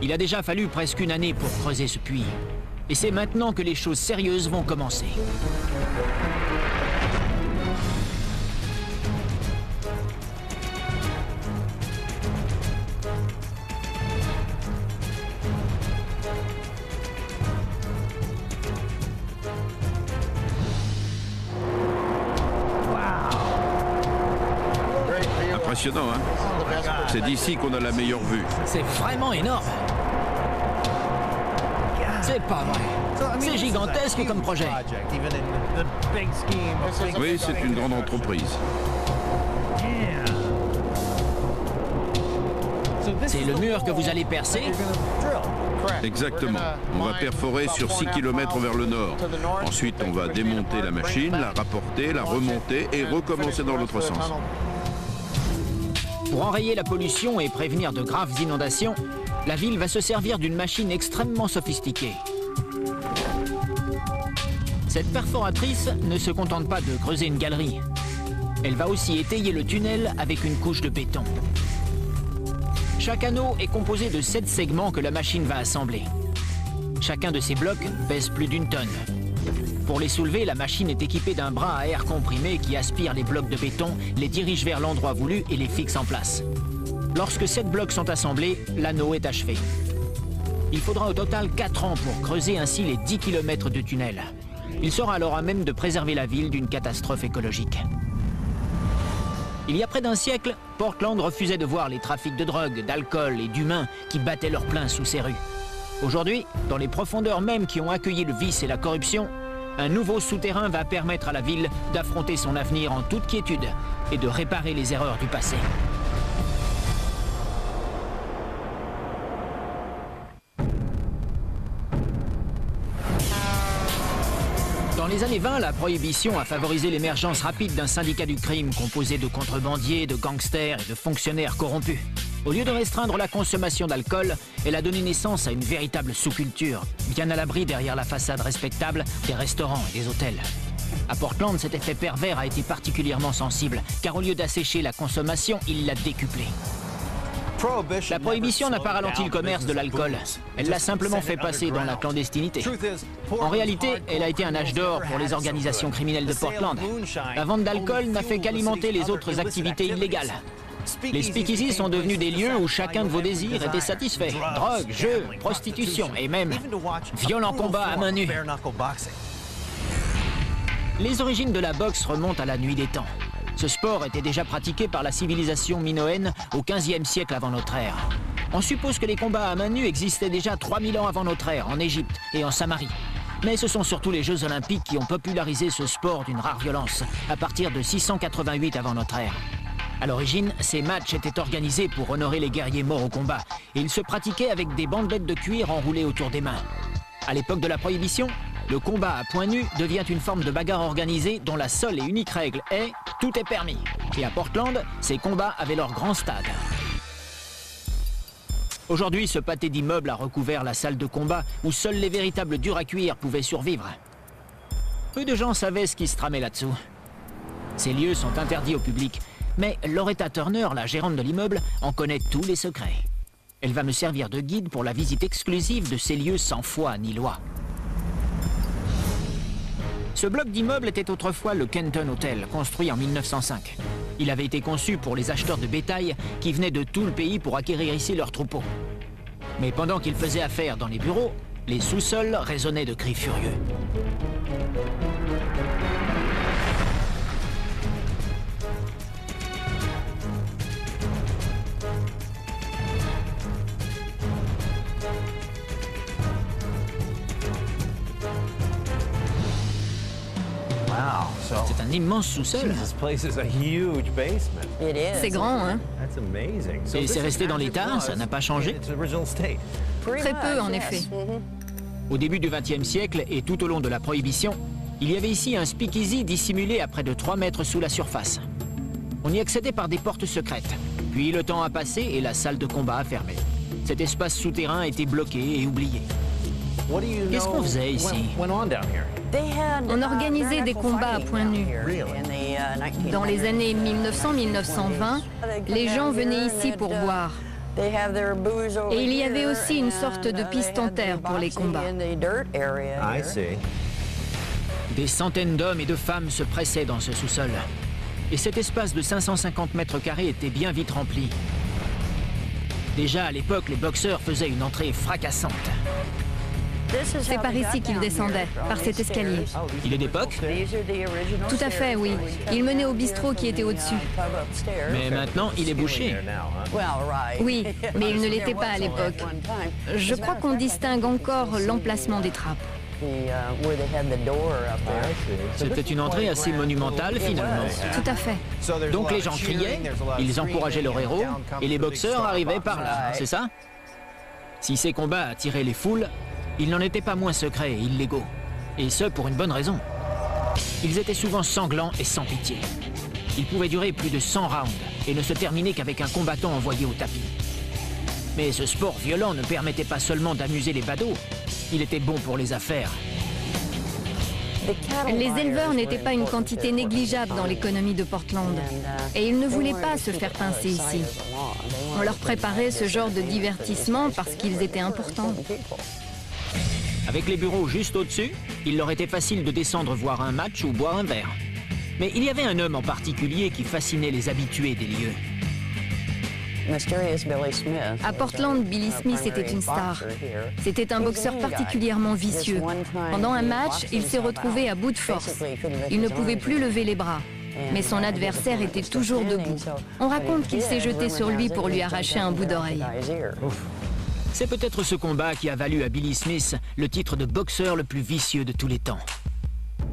Speaker 1: Il a déjà fallu presque une année pour creuser ce puits. Et c'est maintenant que les choses sérieuses vont commencer.
Speaker 3: Hein. C'est d'ici qu'on a la meilleure vue.
Speaker 1: C'est vraiment énorme. C'est pas vrai. C'est gigantesque comme projet.
Speaker 3: Oui, c'est une grande entreprise.
Speaker 1: C'est le mur que vous allez percer
Speaker 3: Exactement. On va perforer sur 6 km vers le nord. Ensuite, on va démonter la machine, la rapporter, la remonter et recommencer dans l'autre sens.
Speaker 1: Pour enrayer la pollution et prévenir de graves inondations, la ville va se servir d'une machine extrêmement sophistiquée. Cette perforatrice ne se contente pas de creuser une galerie. Elle va aussi étayer le tunnel avec une couche de béton. Chaque anneau est composé de 7 segments que la machine va assembler. Chacun de ces blocs pèse plus d'une tonne. Pour les soulever, la machine est équipée d'un bras à air comprimé qui aspire les blocs de béton, les dirige vers l'endroit voulu et les fixe en place. Lorsque 7 blocs sont assemblés, l'anneau est achevé. Il faudra au total 4 ans pour creuser ainsi les 10 km de tunnel. Il sera alors à même de préserver la ville d'une catastrophe écologique. Il y a près d'un siècle, Portland refusait de voir les trafics de drogue, d'alcool et d'humains qui battaient leur plein sous ses rues. Aujourd'hui, dans les profondeurs mêmes qui ont accueilli le vice et la corruption, un nouveau souterrain va permettre à la ville d'affronter son avenir en toute quiétude et de réparer les erreurs du passé. Dans les années 20, la prohibition a favorisé l'émergence rapide d'un syndicat du crime composé de contrebandiers, de gangsters et de fonctionnaires corrompus. Au lieu de restreindre la consommation d'alcool, elle a donné naissance à une véritable sous-culture, bien à l'abri derrière la façade respectable des restaurants et des hôtels. À Portland, cet effet pervers a été particulièrement sensible, car au lieu d'assécher la consommation, il l'a décuplée. La prohibition n'a pas ralenti le commerce de l'alcool. Elle l'a simplement fait passer dans la clandestinité. En réalité, elle a été un âge d'or pour les organisations criminelles de Portland. La vente d'alcool n'a fait qu'alimenter les autres activités illégales. Les speakeasies sont devenus des lieux où chacun de vos désirs était satisfait. Drogue, jeux, prostitution et même violents combats à main nue. Les origines de la boxe remontent à la nuit des temps. Ce sport était déjà pratiqué par la civilisation minoenne au XVe siècle avant notre ère. On suppose que les combats à main nue existaient déjà 3000 ans avant notre ère en Égypte et en Samarie. Mais ce sont surtout les Jeux Olympiques qui ont popularisé ce sport d'une rare violence à partir de 688 avant notre ère. À l'origine, ces matchs étaient organisés pour honorer les guerriers morts au combat et ils se pratiquaient avec des bandelettes de cuir enroulées autour des mains. À l'époque de la Prohibition, le combat à point nu devient une forme de bagarre organisée dont la seule et unique règle est « tout est permis ». Et à Portland, ces combats avaient leur grand stade. Aujourd'hui, ce pâté d'immeubles a recouvert la salle de combat où seuls les véritables durs à cuire pouvaient survivre. Peu de gens savaient ce qui se tramait là-dessous. Ces lieux sont interdits au public, mais Loretta Turner, la gérante de l'immeuble, en connaît tous les secrets. Elle va me servir de guide pour la visite exclusive de ces lieux sans foi ni loi. Ce bloc d'immeubles était autrefois le Kenton Hotel, construit en 1905. Il avait été conçu pour les acheteurs de bétail qui venaient de tout le pays pour acquérir ici leurs troupeaux. Mais pendant qu'ils faisaient affaire dans les bureaux, les sous-sols résonnaient de cris furieux. Un immense sous-sol.
Speaker 4: C'est grand, hein?
Speaker 1: Et c'est resté dans l'état, ça n'a pas changé
Speaker 4: Très peu, en effet.
Speaker 1: Au début du XXe siècle et tout au long de la Prohibition, il y avait ici un speakeasy dissimulé à près de 3 mètres sous la surface. On y accédait par des portes secrètes. Puis le temps a passé et la salle de combat a fermé. Cet espace souterrain a été bloqué et oublié. Qu'est-ce qu'on faisait ici?
Speaker 4: On organisait des combats à point nu. Dans les années 1900-1920, les gens venaient ici pour boire. Et il y avait aussi une sorte de piste en terre pour les combats.
Speaker 1: Des centaines d'hommes et de femmes se pressaient dans ce sous-sol. Et cet espace de 550 mètres carrés était bien vite rempli. Déjà à l'époque, les boxeurs faisaient une entrée fracassante.
Speaker 4: C'est par ici qu'il descendait, par cet escalier.
Speaker 1: Il est d'époque
Speaker 4: Tout à fait, oui. Il menait au bistrot qui était au-dessus.
Speaker 1: Mais maintenant, il est bouché.
Speaker 4: Oui, mais il ne l'était pas à l'époque. Je crois qu'on distingue encore l'emplacement des trappes.
Speaker 1: C'était une entrée assez monumentale finalement.
Speaker 4: Tout à fait.
Speaker 1: Donc les gens criaient, ils encourageaient leur héros, et les boxeurs arrivaient par là, c'est ça? Si ces combats attiraient les foules, ils n'en étaient pas moins secrets et illégaux. Et ce, pour une bonne raison. Ils étaient souvent sanglants et sans pitié. Ils pouvaient durer plus de 100 rounds et ne se terminer qu'avec un combattant envoyé au tapis. Mais ce sport violent ne permettait pas seulement d'amuser les badauds, il était bon pour les affaires.
Speaker 4: Les éleveurs n'étaient pas une quantité négligeable dans l'économie de Portland. Et ils ne voulaient pas se faire pincer ici. On leur préparait ce genre de divertissement parce qu'ils étaient importants.
Speaker 1: Avec les bureaux juste au-dessus, il leur était facile de descendre voir un match ou boire un verre. Mais il y avait un homme en particulier qui fascinait les habitués des lieux.
Speaker 4: À Portland, Billy Smith était une star. C'était un boxeur particulièrement vicieux. Pendant un match, il s'est retrouvé à bout de force. Il ne pouvait plus lever les bras. Mais son adversaire était toujours debout. On raconte qu'il s'est jeté sur lui pour lui arracher un bout d'oreille.
Speaker 1: C'est peut-être ce combat qui a valu à Billy Smith le titre de boxeur le plus vicieux de tous les temps.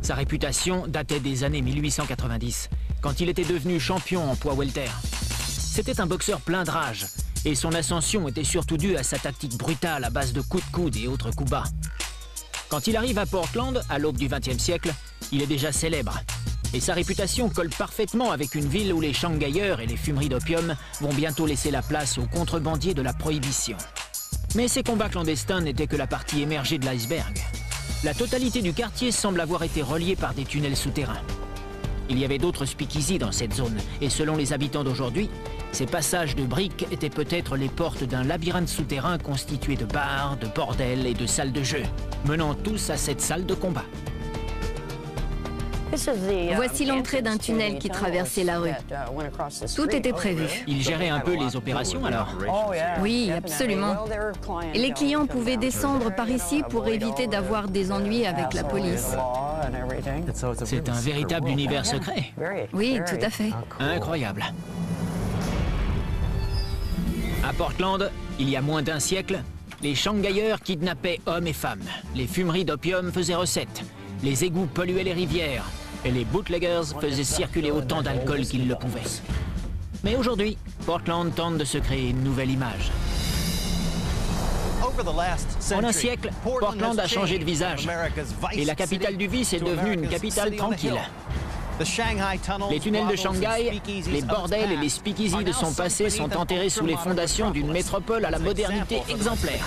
Speaker 1: Sa réputation datait des années 1890, quand il était devenu champion en poids welter. C'était un boxeur plein de rage, et son ascension était surtout due à sa tactique brutale à base de coups de coude et autres coups bas. Quand il arrive à Portland, à l'aube du XXe siècle, il est déjà célèbre. Et sa réputation colle parfaitement avec une ville où les shanghailleurs et les fumeries d'opium vont bientôt laisser la place aux contrebandiers de la prohibition. Mais ces combats clandestins n'étaient que la partie émergée de l'iceberg. La totalité du quartier semble avoir été reliée par des tunnels souterrains. Il y avait d'autres speakeasy dans cette zone, et selon les habitants d'aujourd'hui, ces passages de briques étaient peut-être les portes d'un labyrinthe souterrain constitué de bars, de bordels et de salles de jeu, menant tous à cette salle de combat.
Speaker 4: Voici l'entrée d'un tunnel qui traversait la rue. Tout était prévu.
Speaker 1: Il gérait un peu les opérations alors
Speaker 4: Oui, absolument. Et les clients pouvaient descendre par ici pour éviter d'avoir des ennuis avec la police.
Speaker 1: C'est un véritable univers secret.
Speaker 4: Oui, tout à fait.
Speaker 1: Incroyable. À Portland, il y a moins d'un siècle, les Shanghailleurs kidnappaient hommes et femmes. Les fumeries d'opium faisaient recette. Les égouts polluaient les rivières et les bootleggers faisaient circuler autant d'alcool qu'ils le pouvaient. Mais aujourd'hui, Portland tente de se créer une nouvelle image. En un siècle, Portland a changé de visage. Et la capitale du vice est devenue une capitale tranquille. Les tunnels de Shanghai, les bordels et les speakeasy de son passé sont enterrés sous les fondations d'une métropole à la modernité exemplaire.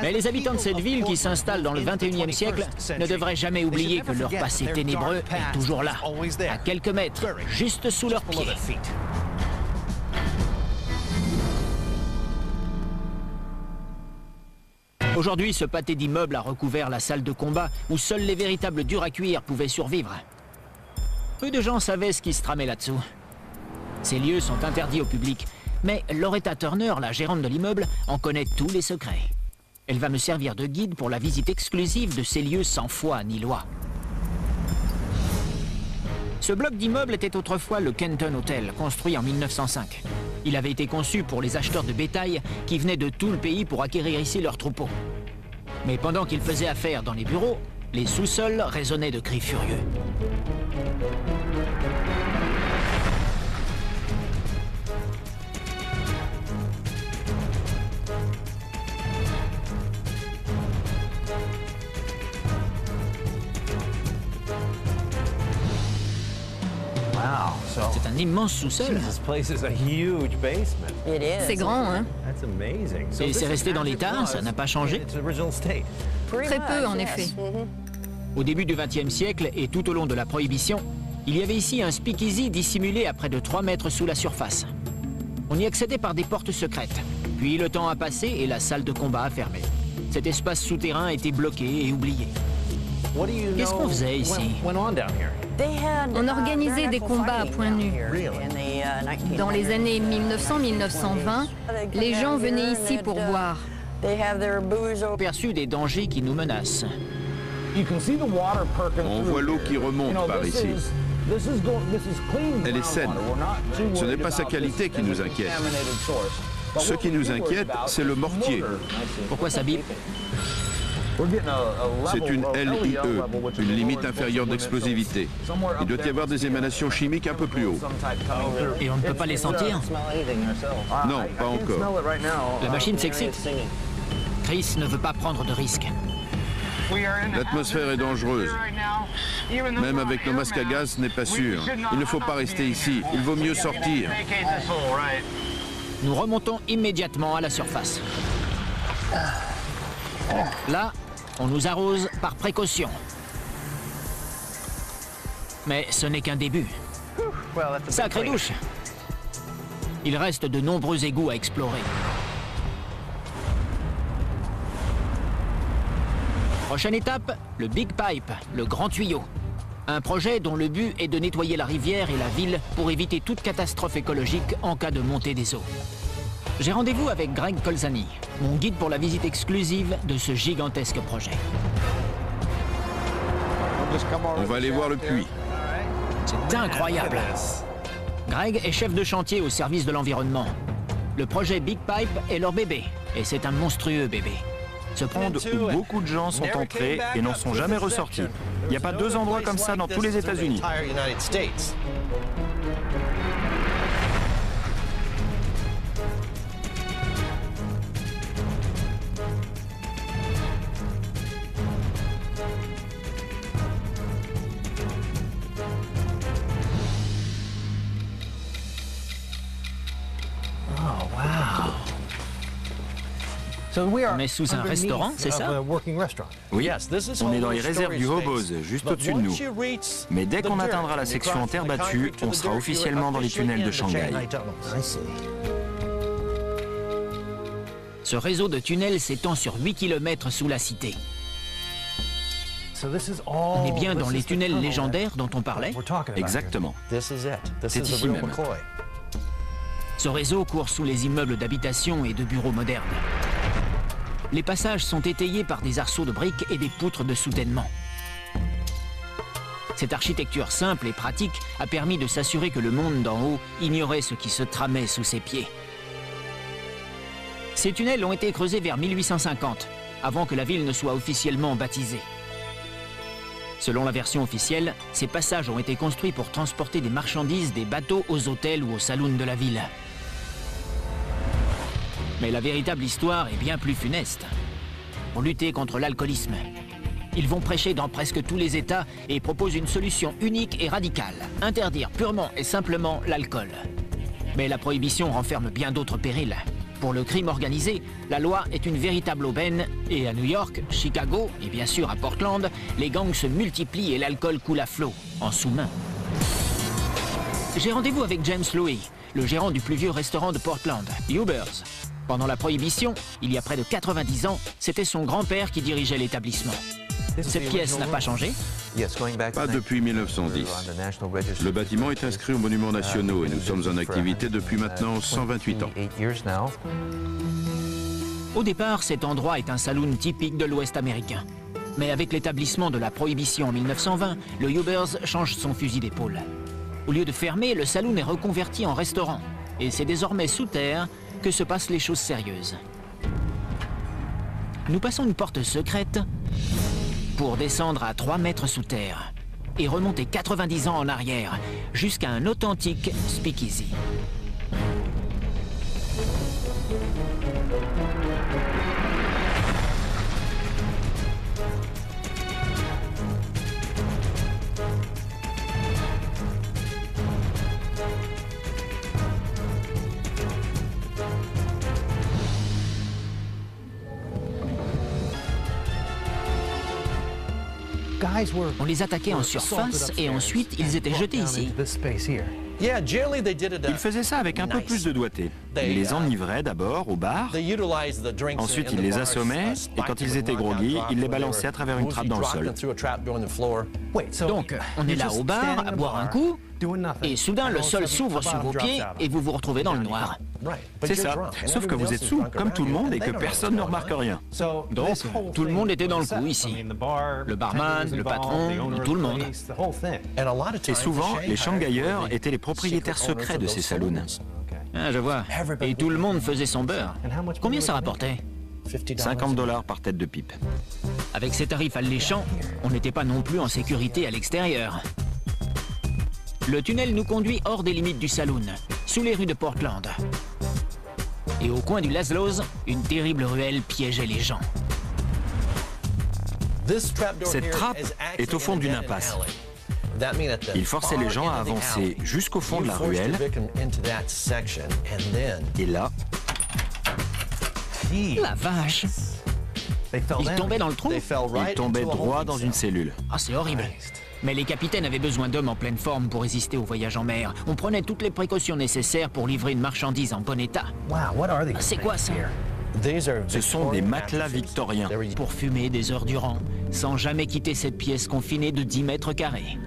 Speaker 1: Mais les habitants de cette ville qui s'installent dans le 21e siècle ne devraient jamais oublier que leur passé ténébreux est toujours là, à quelques mètres, juste sous leurs pieds. Aujourd'hui, ce pâté d'immeubles a recouvert la salle de combat où seuls les véritables durs à cuire pouvaient survivre. Peu de gens savaient ce qui se tramait là-dessous. Ces lieux sont interdits au public, mais Loretta Turner, la gérante de l'immeuble, en connaît tous les secrets. Elle va me servir de guide pour la visite exclusive de ces lieux sans foi ni loi. Ce bloc d'immeubles était autrefois le Kenton Hotel, construit en 1905. Il avait été conçu pour les acheteurs de bétail qui venaient de tout le pays pour acquérir ici leurs troupeaux. Mais pendant qu'ils faisaient affaire dans les bureaux, les sous-sols résonnaient de cris furieux. Immense sous-sol.
Speaker 4: C'est grand, hein?
Speaker 1: Et c'est resté dans l'état, ça n'a pas changé
Speaker 4: Très peu, en effet.
Speaker 1: Au début du XXe siècle et tout au long de la Prohibition, il y avait ici un speakeasy dissimulé à près de 3 mètres sous la surface. On y accédait par des portes secrètes. Puis le temps a passé et la salle de combat a fermé. Cet espace souterrain a été bloqué et oublié. Qu'est-ce qu'on faisait ici?
Speaker 4: On organisait des combats à point nu. Dans les années 1900-1920, les gens venaient ici pour boire.
Speaker 1: Perçu des dangers qui nous menacent.
Speaker 3: On voit l'eau qui remonte par ici. Elle est saine. Ce n'est pas sa qualité qui nous inquiète. Ce qui nous inquiète, c'est le mortier.
Speaker 1: Pourquoi ça bip?
Speaker 3: C'est une LIE, une limite inférieure d'explosivité. Il doit y avoir des émanations chimiques un peu plus haut.
Speaker 1: Et on ne peut pas les sentir
Speaker 3: Non, pas encore.
Speaker 1: La machine s'excite. Chris ne veut pas prendre de risques.
Speaker 3: L'atmosphère est dangereuse. Même avec nos masques à gaz, ce n'est pas sûr. Il ne faut pas rester ici. Il vaut mieux sortir.
Speaker 1: Nous remontons immédiatement à la surface. Là, on nous arrose par précaution. Mais ce n'est qu'un début. Sacrée douche Il reste de nombreux égouts à explorer. Prochaine étape, le Big Pipe, le grand tuyau. Un projet dont le but est de nettoyer la rivière et la ville pour éviter toute catastrophe écologique en cas de montée des eaux. J'ai rendez-vous avec Greg Colzani, mon guide pour la visite exclusive de ce gigantesque projet.
Speaker 3: On va aller voir le puits.
Speaker 1: C'est incroyable. Greg est chef de chantier au service de l'environnement. Le projet Big Pipe est leur bébé, et c'est un monstrueux bébé.
Speaker 2: Ce monde où beaucoup de gens sont entrés et n'en sont jamais ressortis. Il n'y a pas deux endroits comme ça dans tous les États-Unis.
Speaker 1: On est sous un restaurant, c'est ça
Speaker 2: Oui, on est dans les réserves du Hobos, juste au-dessus de nous. Mais dès qu'on atteindra la section en terre battue, on sera officiellement dans les tunnels de Shanghai.
Speaker 1: Ce réseau de tunnels s'étend sur 8 km sous la cité. On est bien dans les tunnels légendaires dont on parlait
Speaker 2: Exactement. C'est ici même.
Speaker 1: Ce réseau court sous les immeubles d'habitation et de bureaux modernes. Les passages sont étayés par des arceaux de briques et des poutres de soutènement. Cette architecture simple et pratique a permis de s'assurer que le monde d'en haut ignorait ce qui se tramait sous ses pieds. Ces tunnels ont été creusés vers 1850, avant que la ville ne soit officiellement baptisée. Selon la version officielle, ces passages ont été construits pour transporter des marchandises des bateaux aux hôtels ou aux saloons de la ville. Mais la véritable histoire est bien plus funeste. Pour lutter contre l'alcoolisme, ils vont prêcher dans presque tous les États et proposent une solution unique et radicale. Interdire purement et simplement l'alcool. Mais la prohibition renferme bien d'autres périls. Pour le crime organisé, la loi est une véritable aubaine et à New York, Chicago et bien sûr à Portland, les gangs se multiplient et l'alcool coule à flot, en sous-main. J'ai rendez-vous avec James Louis, le gérant du plus vieux restaurant de Portland, Uber's. Pendant la Prohibition, il y a près de 90 ans, c'était son grand-père qui dirigeait l'établissement. Cette pièce n'a pas changé
Speaker 3: Pas depuis 1910. Le bâtiment est inscrit aux monuments nationaux et nous sommes en activité depuis maintenant 128 ans.
Speaker 1: Au départ, cet endroit est un saloon typique de l'Ouest américain. Mais avec l'établissement de la Prohibition en 1920, le Hubers change son fusil d'épaule. Au lieu de fermer, le saloon est reconverti en restaurant. Et c'est désormais sous terre que se passent les choses sérieuses. Nous passons une porte secrète pour descendre à 3 mètres sous terre et remonter 90 ans en arrière jusqu'à un authentique speakeasy. On les attaquait en surface et ensuite ils étaient jetés ici.
Speaker 2: Ils faisaient ça avec un peu plus de doigté. Ils les enivraient d'abord au bar, ensuite ils les assommaient, et quand ils étaient groggy, ils les balançaient à travers une trappe dans le sol.
Speaker 1: Donc, on est là au bar, à boire un coup, et soudain le sol s'ouvre sous vos pieds et vous vous retrouvez dans le noir.
Speaker 2: C'est ça. Sauf que vous êtes sous, comme tout le monde, et que personne ne remarque rien.
Speaker 1: Donc, tout le monde était dans le coup ici. Le barman, le patron, tout le monde.
Speaker 2: Et souvent, les Shanghaïeurs étaient les propriétaires secrets de ces saloons.
Speaker 1: Ah, je vois. Et tout le monde faisait son beurre. Combien ça rapportait?
Speaker 2: 50 dollars par tête de pipe.
Speaker 1: Avec ces tarifs alléchants, on n'était pas non plus en sécurité à l'extérieur. Le tunnel nous conduit hors des limites du saloon, sous les rues de Portland. Et au coin du Laszlo's, une terrible ruelle piégeait les gens.
Speaker 2: Cette trappe est au fond d'une impasse. Il forçait les gens à avancer jusqu'au fond de la ruelle. Et là...
Speaker 1: La vache Ils tombaient dans le trou
Speaker 2: Ils tombaient droit dans une cellule.
Speaker 1: Ah, c'est horrible. Mais les capitaines avaient besoin d'hommes en pleine forme pour résister au voyage en mer. On prenait toutes les précautions nécessaires pour livrer une marchandise en bon état. C'est quoi ça?
Speaker 2: Ce sont des matelas victoriens.
Speaker 1: Pour fumer des heures durant, sans jamais quitter cette pièce confinée de 10 mètres carrés.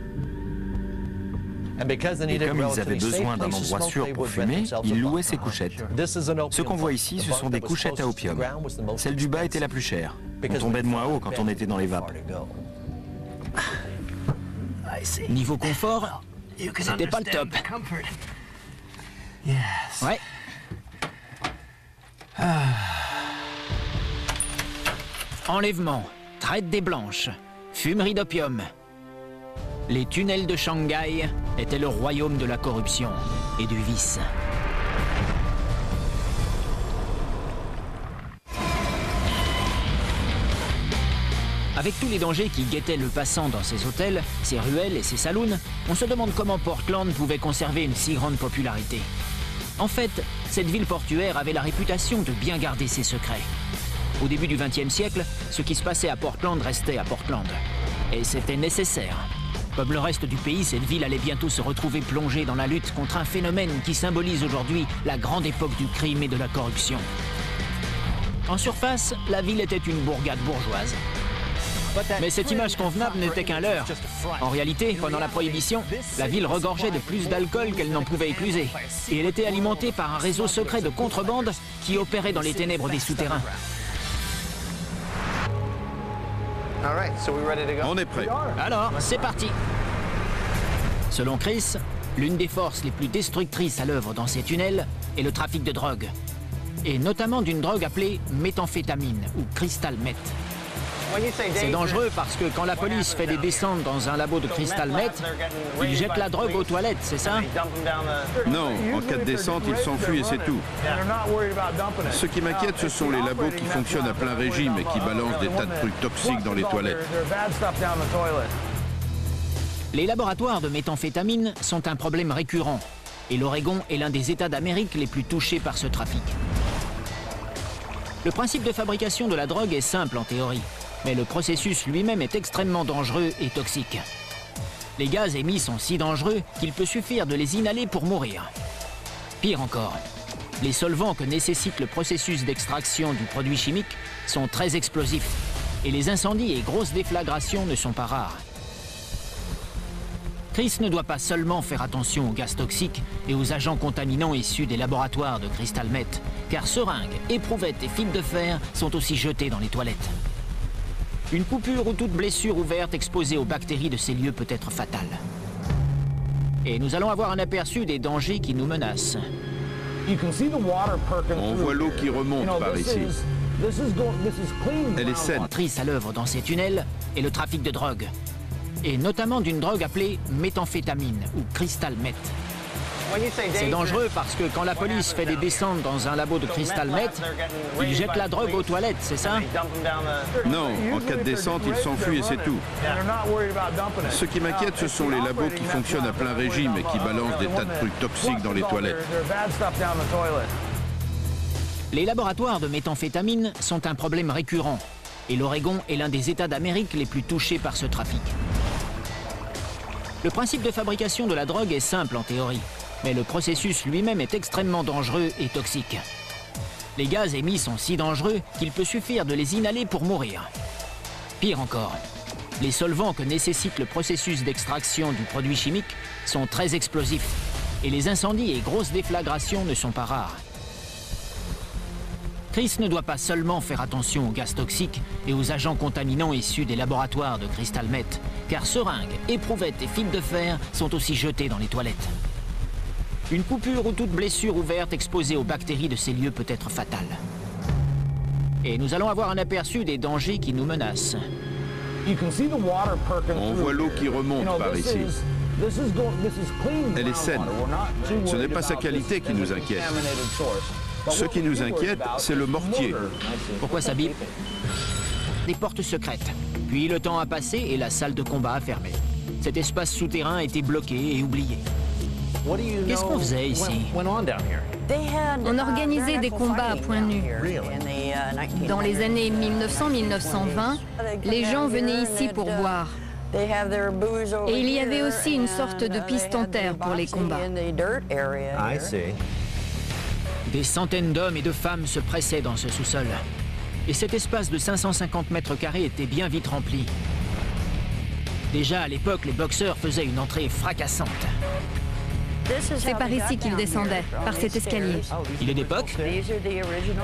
Speaker 2: Et comme ils avaient besoin d'un endroit sûr pour fumer, ils louaient ces couchettes. Ce qu'on voit ici, ce sont des couchettes à opium. Celle du bas était la plus chère. On tombait de moins haut quand on était dans les vapes.
Speaker 1: Niveau confort, c'était pas le top. Ouais. Enlèvement, traite des blanches, fumerie d'opium. Les tunnels de Shanghai étaient le royaume de la corruption et du vice. Avec tous les dangers qui guettaient le passant dans ses hôtels, ses ruelles et ses saloons, on se demande comment Portland pouvait conserver une si grande popularité. En fait, cette ville portuaire avait la réputation de bien garder ses secrets. Au début du XXe siècle, ce qui se passait à Portland restait à Portland. Et c'était nécessaire. Comme le reste du pays, cette ville allait bientôt se retrouver plongée dans la lutte contre un phénomène qui symbolise aujourd'hui la grande époque du crime et de la corruption. En surface, la ville était une bourgade bourgeoise. Mais cette image convenable n'était qu'un leurre. En réalité, pendant la Prohibition, la ville regorgeait de plus d'alcool qu'elle n'en pouvait écluser. Et elle était alimentée par un réseau secret de contrebande qui opérait dans les ténèbres des souterrains.
Speaker 3: On est prêt.
Speaker 1: Alors, c'est parti. Selon Chris, l'une des forces les plus destructrices à l'œuvre dans ces tunnels est le trafic de drogue. Et notamment d'une drogue appelée méthamphétamine ou crystal meth. C'est dangereux parce que quand la police fait des descentes dans un labo de cristal meth, ils jettent la drogue aux toilettes, c'est ça
Speaker 3: Non, en cas de descente, ils s'enfuient et c'est tout. Ce qui m'inquiète, ce sont les labos qui fonctionnent à plein régime et qui balancent des tas de trucs toxiques dans les toilettes.
Speaker 1: Les laboratoires de méthamphétamine sont un problème récurrent et l'Oregon est l'un des États d'Amérique les plus touchés par ce trafic. Le principe de fabrication de la drogue est simple en théorie mais le processus lui-même est extrêmement dangereux et toxique. Les gaz émis sont si dangereux qu'il peut suffire de les inhaler pour mourir. Pire encore, les solvants que nécessite le processus d'extraction du produit chimique sont très explosifs et les incendies et grosses déflagrations ne sont pas rares. Chris ne doit pas seulement faire attention aux gaz toxiques et aux agents contaminants issus des laboratoires de Crystal Meth, car seringues, éprouvettes et fils de fer sont aussi jetés dans les toilettes. Une coupure ou toute blessure ouverte exposée aux bactéries de ces lieux peut être fatale. Et nous allons avoir un aperçu des dangers qui nous menacent.
Speaker 3: On voit l'eau qui remonte par ici. Elle est saine.
Speaker 1: à l'œuvre dans ces tunnels est le trafic de drogue. Et notamment d'une drogue appelée méthamphétamine ou crystal meth. C'est dangereux parce que quand la police fait des descentes dans un labo de cristal meth, ils jettent la drogue aux toilettes, c'est ça
Speaker 3: Non, en cas de descente, ils s'enfuient et c'est tout. Ce qui m'inquiète, ce sont les labos qui fonctionnent à plein régime et qui balancent des tas de trucs toxiques dans les toilettes.
Speaker 1: Les laboratoires de méthamphétamine sont un problème récurrent et l'Oregon est l'un des États d'Amérique les plus touchés par ce trafic. Le principe de fabrication de la drogue est simple en théorie mais le processus lui-même est extrêmement dangereux et toxique. Les gaz émis sont si dangereux qu'il peut suffire de les inhaler pour mourir. Pire encore, les solvants que nécessite le processus d'extraction du produit chimique sont très explosifs et les incendies et grosses déflagrations ne sont pas rares. Chris ne doit pas seulement faire attention aux gaz toxiques et aux agents contaminants issus des laboratoires de Crystal Meth, car seringues, éprouvettes et fils de fer sont aussi jetés dans les toilettes. Une coupure ou toute blessure ouverte exposée aux bactéries de ces lieux peut être fatale. Et nous allons avoir un aperçu des dangers qui nous menacent.
Speaker 3: On voit l'eau qui remonte par ici. Elle est saine. Ce n'est pas sa qualité qui nous inquiète. Ce qui nous inquiète, c'est le mortier.
Speaker 1: Pourquoi ça bip? Des portes secrètes. Puis le temps a passé et la salle de combat a fermé. Cet espace souterrain a été bloqué et oublié. Qu'est-ce qu'on faisait ici?
Speaker 4: On organisait des combats à point nu. Dans les années 1900-1920, les gens venaient ici pour boire. Et il y avait aussi une sorte de piste en terre pour les combats.
Speaker 1: Des centaines d'hommes et de femmes se pressaient dans ce sous-sol. Et cet espace de 550 mètres carrés était bien vite rempli. Déjà à l'époque, les boxeurs faisaient une entrée fracassante.
Speaker 4: C'est par ici qu'il descendait, par cet escalier.
Speaker 1: Il est d'époque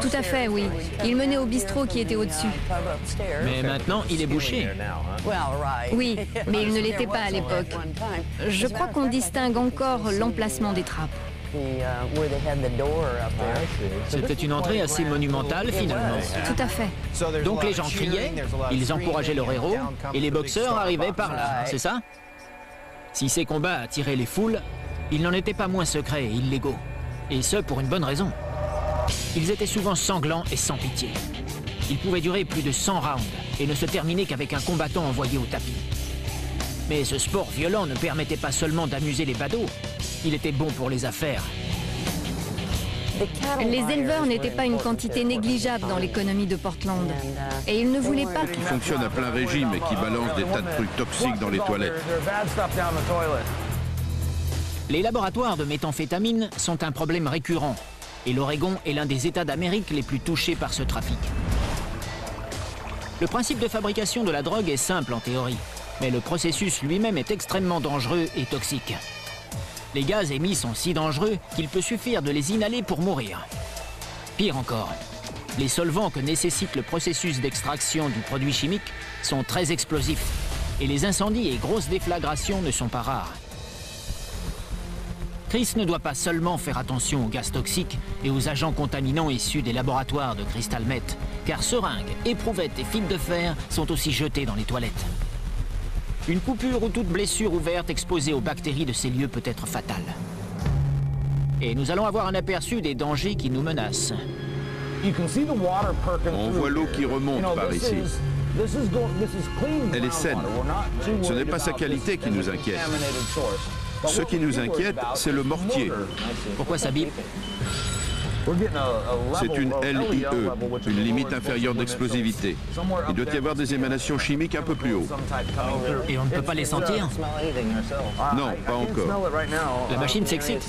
Speaker 4: Tout à fait, oui. Il menait au bistrot qui était au-dessus.
Speaker 1: Mais maintenant, il est bouché.
Speaker 4: Oui, mais il ne l'était pas à l'époque. Je crois qu'on distingue encore l'emplacement des trappes.
Speaker 1: C'était une entrée assez monumentale finalement.
Speaker 4: Tout à fait.
Speaker 1: Donc les gens criaient, ils encourageaient leur héros, et les boxeurs arrivaient par là, c'est ça? Si ces combats attiraient les foules, ils n'en étaient pas moins secrets et illégaux. Et ce, pour une bonne raison. Ils étaient souvent sanglants et sans pitié. Ils pouvaient durer plus de 100 rounds et ne se terminer qu'avec un combattant envoyé au tapis. Mais ce sport violent ne permettait pas seulement d'amuser les badauds, il était bon pour les affaires.
Speaker 4: Les éleveurs n'étaient pas une quantité négligeable dans l'économie de Portland. Et ils ne voulaient pas...
Speaker 3: Qui fonctionnent à plein régime et qui balancent des tas de trucs toxiques dans les toilettes.
Speaker 1: Les laboratoires de méthamphétamine sont un problème récurrent. Et l'Oregon est l'un des États d'Amérique les plus touchés par ce trafic. Le principe de fabrication de la drogue est simple en théorie, mais le processus lui-même est extrêmement dangereux et toxique. Les gaz émis sont si dangereux qu'il peut suffire de les inhaler pour mourir. Pire encore, les solvants que nécessite le processus d'extraction du produit chimique sont très explosifs et les incendies et grosses déflagrations ne sont pas rares. Chris ne doit pas seulement faire attention aux gaz toxiques et aux agents contaminants issus des laboratoires de Crystal Met, car seringues, éprouvettes et fils de fer sont aussi jetés dans les toilettes. Une coupure ou toute blessure ouverte exposée aux bactéries de ces lieux peut être fatale. Et nous allons avoir un aperçu des dangers qui nous menacent.
Speaker 3: On voit l'eau qui remonte par ici. Elle est saine. Ce n'est pas sa qualité qui nous inquiète. Ce qui nous inquiète, c'est le mortier.
Speaker 1: Pourquoi ça bip
Speaker 3: c'est une LIE, une limite inférieure d'explosivité. Il doit y avoir des émanations chimiques un peu plus haut.
Speaker 1: Et on ne peut pas les sentir
Speaker 3: Non, pas encore.
Speaker 1: La machine s'excite.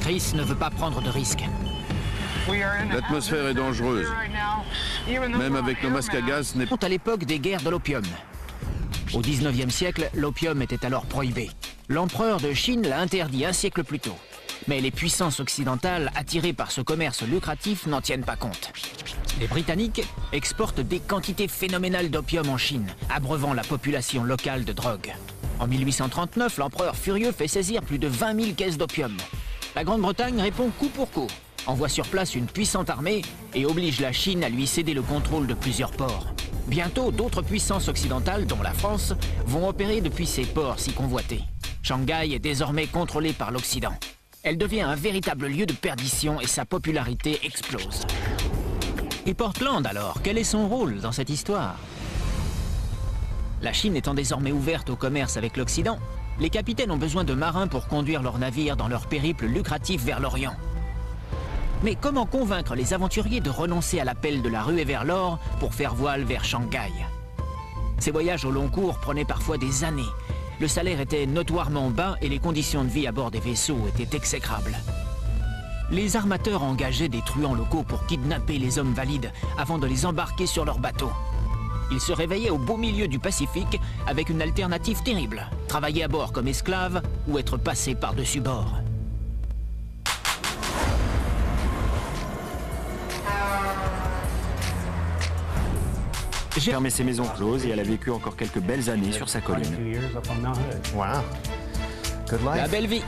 Speaker 1: Chris ne veut pas prendre de risques.
Speaker 3: L'atmosphère est dangereuse. Même avec nos masques à gaz n'est
Speaker 1: pas... à l'époque des guerres de l'opium. Au 19e siècle, l'opium était alors prohibé. L'empereur de Chine l'a interdit un siècle plus tôt. Mais les puissances occidentales, attirées par ce commerce lucratif, n'en tiennent pas compte. Les Britanniques exportent des quantités phénoménales d'opium en Chine, abreuvant la population locale de drogue. En 1839, l'empereur furieux fait saisir plus de 20 000 caisses d'opium. La Grande-Bretagne répond coup pour coup, envoie sur place une puissante armée et oblige la Chine à lui céder le contrôle de plusieurs ports. Bientôt, d'autres puissances occidentales, dont la France, vont opérer depuis ces ports si convoités. Shanghai est désormais contrôlée par l'Occident. Elle devient un véritable lieu de perdition et sa popularité explose. Et Portland alors, quel est son rôle dans cette histoire? La Chine étant désormais ouverte au commerce avec l'Occident, les capitaines ont besoin de marins pour conduire leurs navires dans leur périple lucratif vers l'Orient. Mais comment convaincre les aventuriers de renoncer à l'appel de la ruée vers l'or pour faire voile vers Shanghai? Ces voyages au long cours prenaient parfois des années. Le salaire était notoirement bas et les conditions de vie à bord des vaisseaux étaient exécrables. Les armateurs engageaient des truands locaux pour kidnapper les hommes valides avant de les embarquer sur leurs bateaux. Ils se réveillaient au beau milieu du Pacifique avec une alternative terrible. Travailler à bord comme esclave ou être passé par-dessus bord.
Speaker 2: J'ai fermé ses maisons closes et elle a vécu encore quelques belles années sur sa colline.
Speaker 1: La belle vie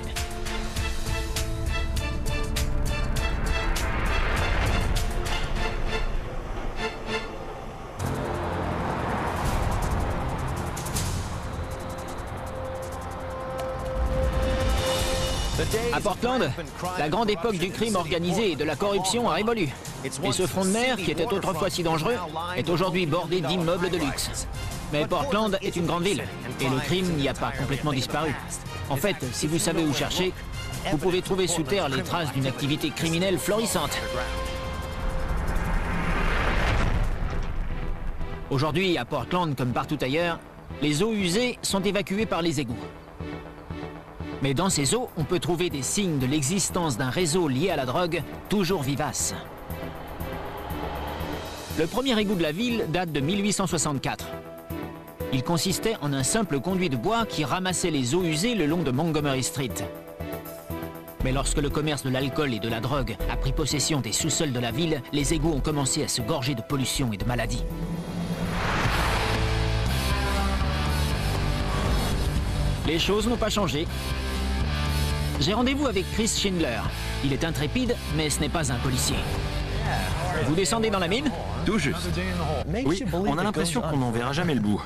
Speaker 1: À Portland, la grande époque du crime organisé et de la corruption a révolu. Et ce front de mer, qui était autrefois si dangereux, est aujourd'hui bordé d'immeubles de luxe. Mais Portland est une grande ville, et le crime n'y a pas complètement disparu. En fait, si vous savez où chercher, vous pouvez trouver sous terre les traces d'une activité criminelle florissante. Aujourd'hui, à Portland comme partout ailleurs, les eaux usées sont évacuées par les égouts. Mais dans ces eaux, on peut trouver des signes de l'existence d'un réseau lié à la drogue toujours vivace. Le premier égout de la ville date de 1864. Il consistait en un simple conduit de bois qui ramassait les eaux usées le long de Montgomery Street. Mais lorsque le commerce de l'alcool et de la drogue a pris possession des sous-sols de la ville, les égouts ont commencé à se gorger de pollution et de maladies. Les choses n'ont pas changé. J'ai rendez-vous avec Chris Schindler. Il est intrépide, mais ce n'est pas un policier. Vous descendez dans la mine
Speaker 2: Tout juste. Oui, on a l'impression qu'on n'en verra jamais le bout.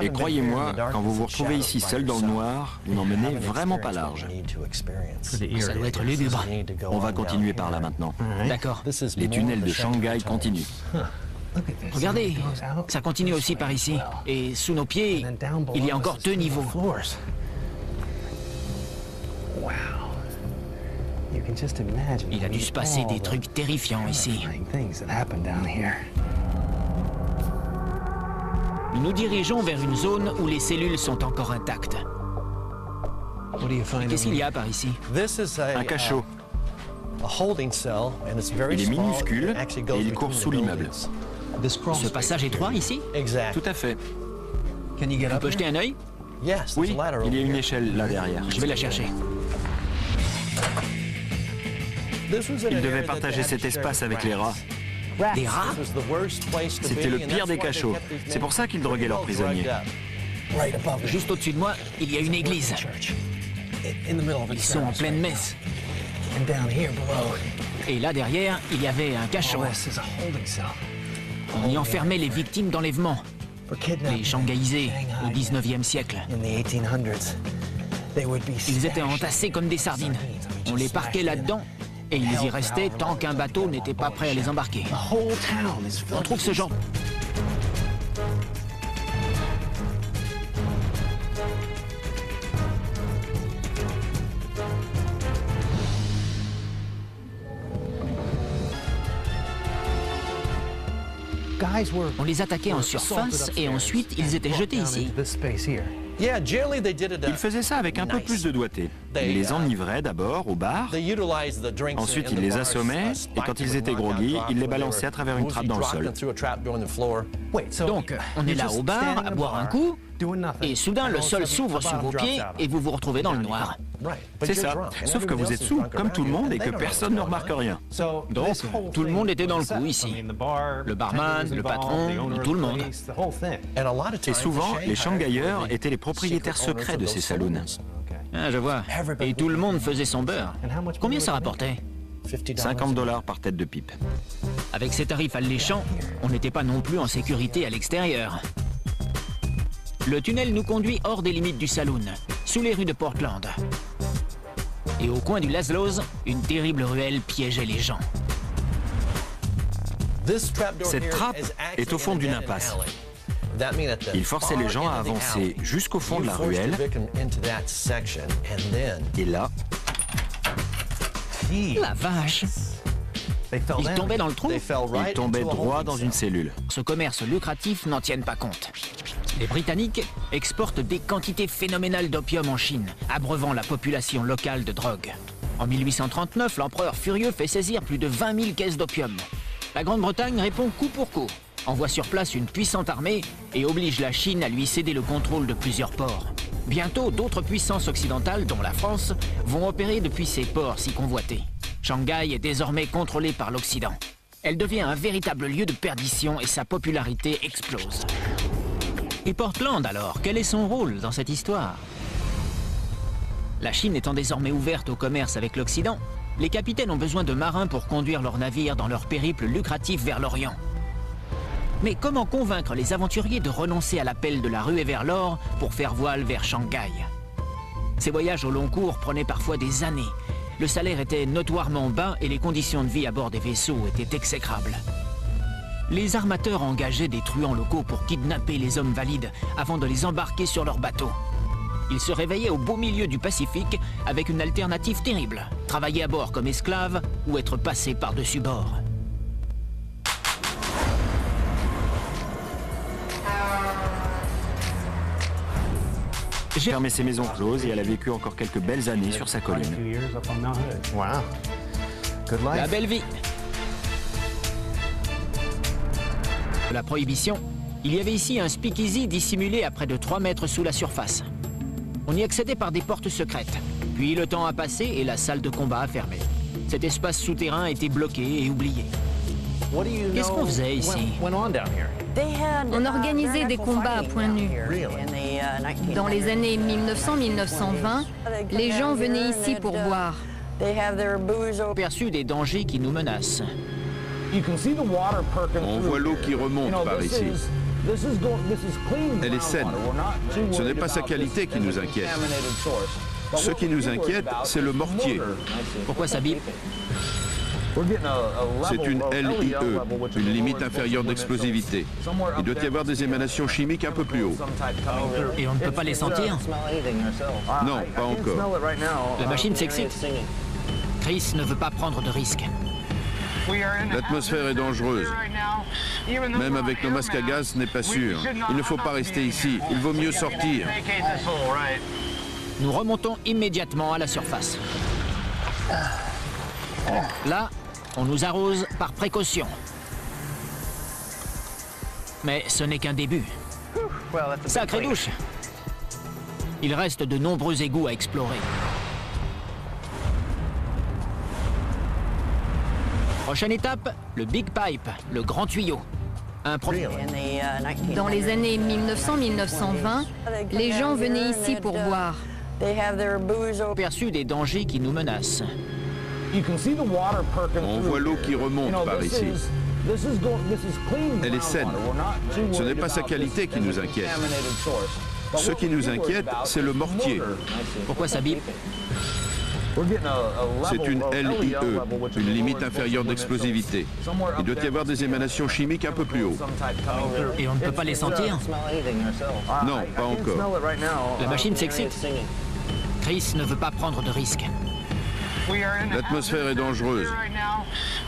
Speaker 2: Et croyez-moi, quand vous vous retrouvez ici seul dans le noir, vous n'en menez vraiment pas large.
Speaker 1: Ça doit être lugubre.
Speaker 2: On va continuer par là maintenant.
Speaker 1: D'accord.
Speaker 2: Les tunnels de Shanghai continuent.
Speaker 1: Regardez, ça continue aussi par ici. Et sous nos pieds, il y a encore deux niveaux. Il a dû se passer des trucs terrifiants ici. Nous nous dirigeons vers une zone où les cellules sont encore intactes. Qu'est-ce qu'il y a par ici?
Speaker 2: Un cachot. Il est minuscule et il court sous l'immeuble.
Speaker 1: Ce passage étroit ici?
Speaker 2: Tout à fait.
Speaker 1: On peut jeter un œil?
Speaker 2: Oui, il y a une échelle là derrière.
Speaker 1: Je vais la chercher.
Speaker 2: Il devait partager cet espace avec les rats.
Speaker 1: Des rats
Speaker 2: C'était le pire des cachots. C'est pour ça qu'ils droguaient leurs prisonniers.
Speaker 1: Juste au-dessus de moi, il y a une église. Ils sont en pleine messe. Et là derrière, il y avait un cachot. On y enfermait les victimes d'enlèvement, les shanghaiisés au 19e siècle. Ils étaient entassés comme des sardines. On les parquait là-dedans et ils y restaient tant qu'un bateau n'était pas prêt à les embarquer. On trouve ce genre... On les attaquait en surface et ensuite ils étaient jetés ici.
Speaker 2: Ils faisaient ça avec un peu plus de doigté. Ils les uh, enivraient d'abord au bar, ensuite ils les assommaient, et quand ils étaient groggy, ils les balançaient à travers une trappe dans le sol.
Speaker 1: Donc, on est là au bar, à boire un coup, et soudain le sol s'ouvre sous vos pieds et vous vous retrouvez dans le noir.
Speaker 2: C'est ça, sauf que vous êtes sous, comme tout le monde, et que personne ne remarque rien.
Speaker 1: Donc, tout le monde était dans le coup ici. Le barman, le patron, tout le monde.
Speaker 2: Et souvent, les Shanghaïeurs étaient les propriétaires secrets de ces saloons.
Speaker 1: Ah, je vois. Et tout le monde faisait son beurre. Combien ça rapportait
Speaker 2: 50 dollars par tête de pipe.
Speaker 1: Avec ces tarifs alléchants, on n'était pas non plus en sécurité à l'extérieur. Le tunnel nous conduit hors des limites du saloon, sous les rues de Portland. Et au coin du Laszlo's, une terrible ruelle piégeait les gens.
Speaker 2: Cette trappe est au fond d'une impasse. Il forçait les gens à avancer jusqu'au fond de la ruelle. Et là...
Speaker 1: La vache Ils tombaient dans le trou
Speaker 2: Ils tombaient droit dans une cellule.
Speaker 1: Ce commerce lucratif n'en tiennent pas compte. Les Britanniques exportent des quantités phénoménales d'opium en Chine, abreuvant la population locale de drogue. En 1839, l'empereur furieux fait saisir plus de 20 000 caisses d'opium. La Grande-Bretagne répond coup pour coup envoie sur place une puissante armée et oblige la Chine à lui céder le contrôle de plusieurs ports. Bientôt, d'autres puissances occidentales, dont la France, vont opérer depuis ces ports si convoités. Shanghai est désormais contrôlée par l'Occident. Elle devient un véritable lieu de perdition et sa popularité explose. Et Portland alors, quel est son rôle dans cette histoire? La Chine étant désormais ouverte au commerce avec l'Occident, les capitaines ont besoin de marins pour conduire leurs navires dans leur périple lucratif vers l'Orient. Mais comment convaincre les aventuriers de renoncer à l'appel de la ruée vers l'or pour faire voile vers Shanghai? Ces voyages au long cours prenaient parfois des années. Le salaire était notoirement bas et les conditions de vie à bord des vaisseaux étaient exécrables. Les armateurs engageaient des truands locaux pour kidnapper les hommes valides avant de les embarquer sur leurs bateaux. Ils se réveillaient au beau milieu du Pacifique avec une alternative terrible. Travailler à bord comme esclave ou être passé par-dessus bord.
Speaker 2: J'ai fermé ses maisons closes et elle a vécu encore quelques belles années sur sa colline.
Speaker 1: La belle vie. La prohibition, il y avait ici un speakeasy dissimulé à près de 3 mètres sous la surface. On y accédait par des portes secrètes. Puis le temps a passé et la salle de combat a fermé. Cet espace souterrain était bloqué et oublié. Qu'est-ce qu'on faisait ici?
Speaker 4: On organisait des combats à point nu. Dans les années 1900-1920, les gens venaient ici pour voir.
Speaker 1: Perçu des dangers qui nous menacent.
Speaker 3: On voit l'eau qui remonte par ici. Elle est saine. Ce n'est pas sa qualité qui nous inquiète. Ce qui nous inquiète, c'est le mortier.
Speaker 1: Pourquoi ça bip?
Speaker 3: C'est une LIE, une limite inférieure d'explosivité. Il doit y avoir des émanations chimiques un peu plus haut.
Speaker 1: Et on ne peut pas les sentir
Speaker 3: Non, pas encore.
Speaker 1: La machine s'excite. Chris ne veut pas prendre de risques.
Speaker 3: L'atmosphère est dangereuse. Même avec nos masques à gaz, ce n'est pas sûr. Il ne faut pas rester ici. Il vaut mieux sortir.
Speaker 1: Nous remontons immédiatement à la surface. Là, on nous arrose par précaution. Mais ce n'est qu'un début. Sacrée douche Il reste de nombreux égouts à explorer. Prochaine étape, le Big Pipe, le grand tuyau. Un
Speaker 4: Dans les années 1900-1920, les gens venaient ici pour voir.
Speaker 1: Perçu des dangers qui nous menacent.
Speaker 3: On voit l'eau qui remonte par ici. Elle est saine. Ce n'est pas sa qualité qui nous inquiète. Ce qui nous inquiète, c'est le mortier.
Speaker 1: Pourquoi ça bip?
Speaker 3: C'est une LIE, une limite inférieure d'explosivité. Il doit y avoir des émanations chimiques un peu plus haut.
Speaker 1: Et on ne peut pas les sentir
Speaker 3: Non, pas encore.
Speaker 1: La machine s'excite. Chris ne veut pas prendre de risques.
Speaker 3: L'atmosphère est dangereuse.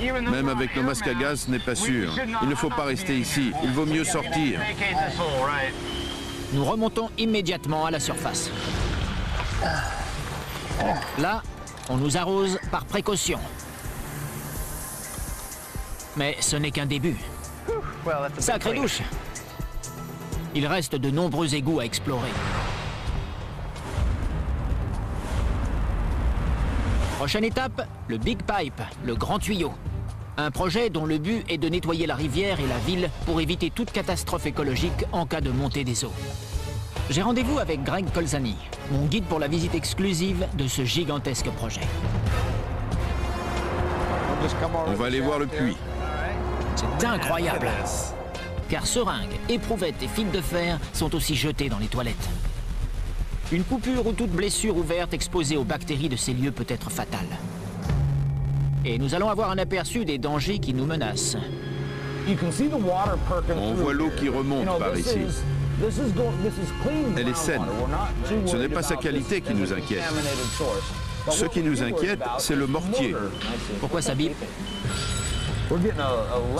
Speaker 3: Même avec nos masques à gaz, ce n'est pas sûr. Il ne faut pas rester ici. Il vaut mieux sortir.
Speaker 1: Nous remontons immédiatement à la surface. Là, on nous arrose par précaution. Mais ce n'est qu'un début. Sacrée douche Il reste de nombreux égouts à explorer. Prochaine étape, le Big Pipe, le grand tuyau. Un projet dont le but est de nettoyer la rivière et la ville pour éviter toute catastrophe écologique en cas de montée des eaux. J'ai rendez-vous avec Greg Colzani, mon guide pour la visite exclusive de ce gigantesque projet.
Speaker 3: On va aller voir le puits.
Speaker 1: C'est incroyable Car seringues, éprouvettes et fils de fer sont aussi jetés dans les toilettes. Une coupure ou toute blessure ouverte exposée aux bactéries de ces lieux peut être fatale. Et nous allons avoir un aperçu des dangers qui nous menacent.
Speaker 3: On voit l'eau qui remonte par ici. Elle est saine. Ce n'est pas sa qualité qui nous inquiète. Ce qui nous inquiète, c'est le mortier.
Speaker 1: Pourquoi ça bip?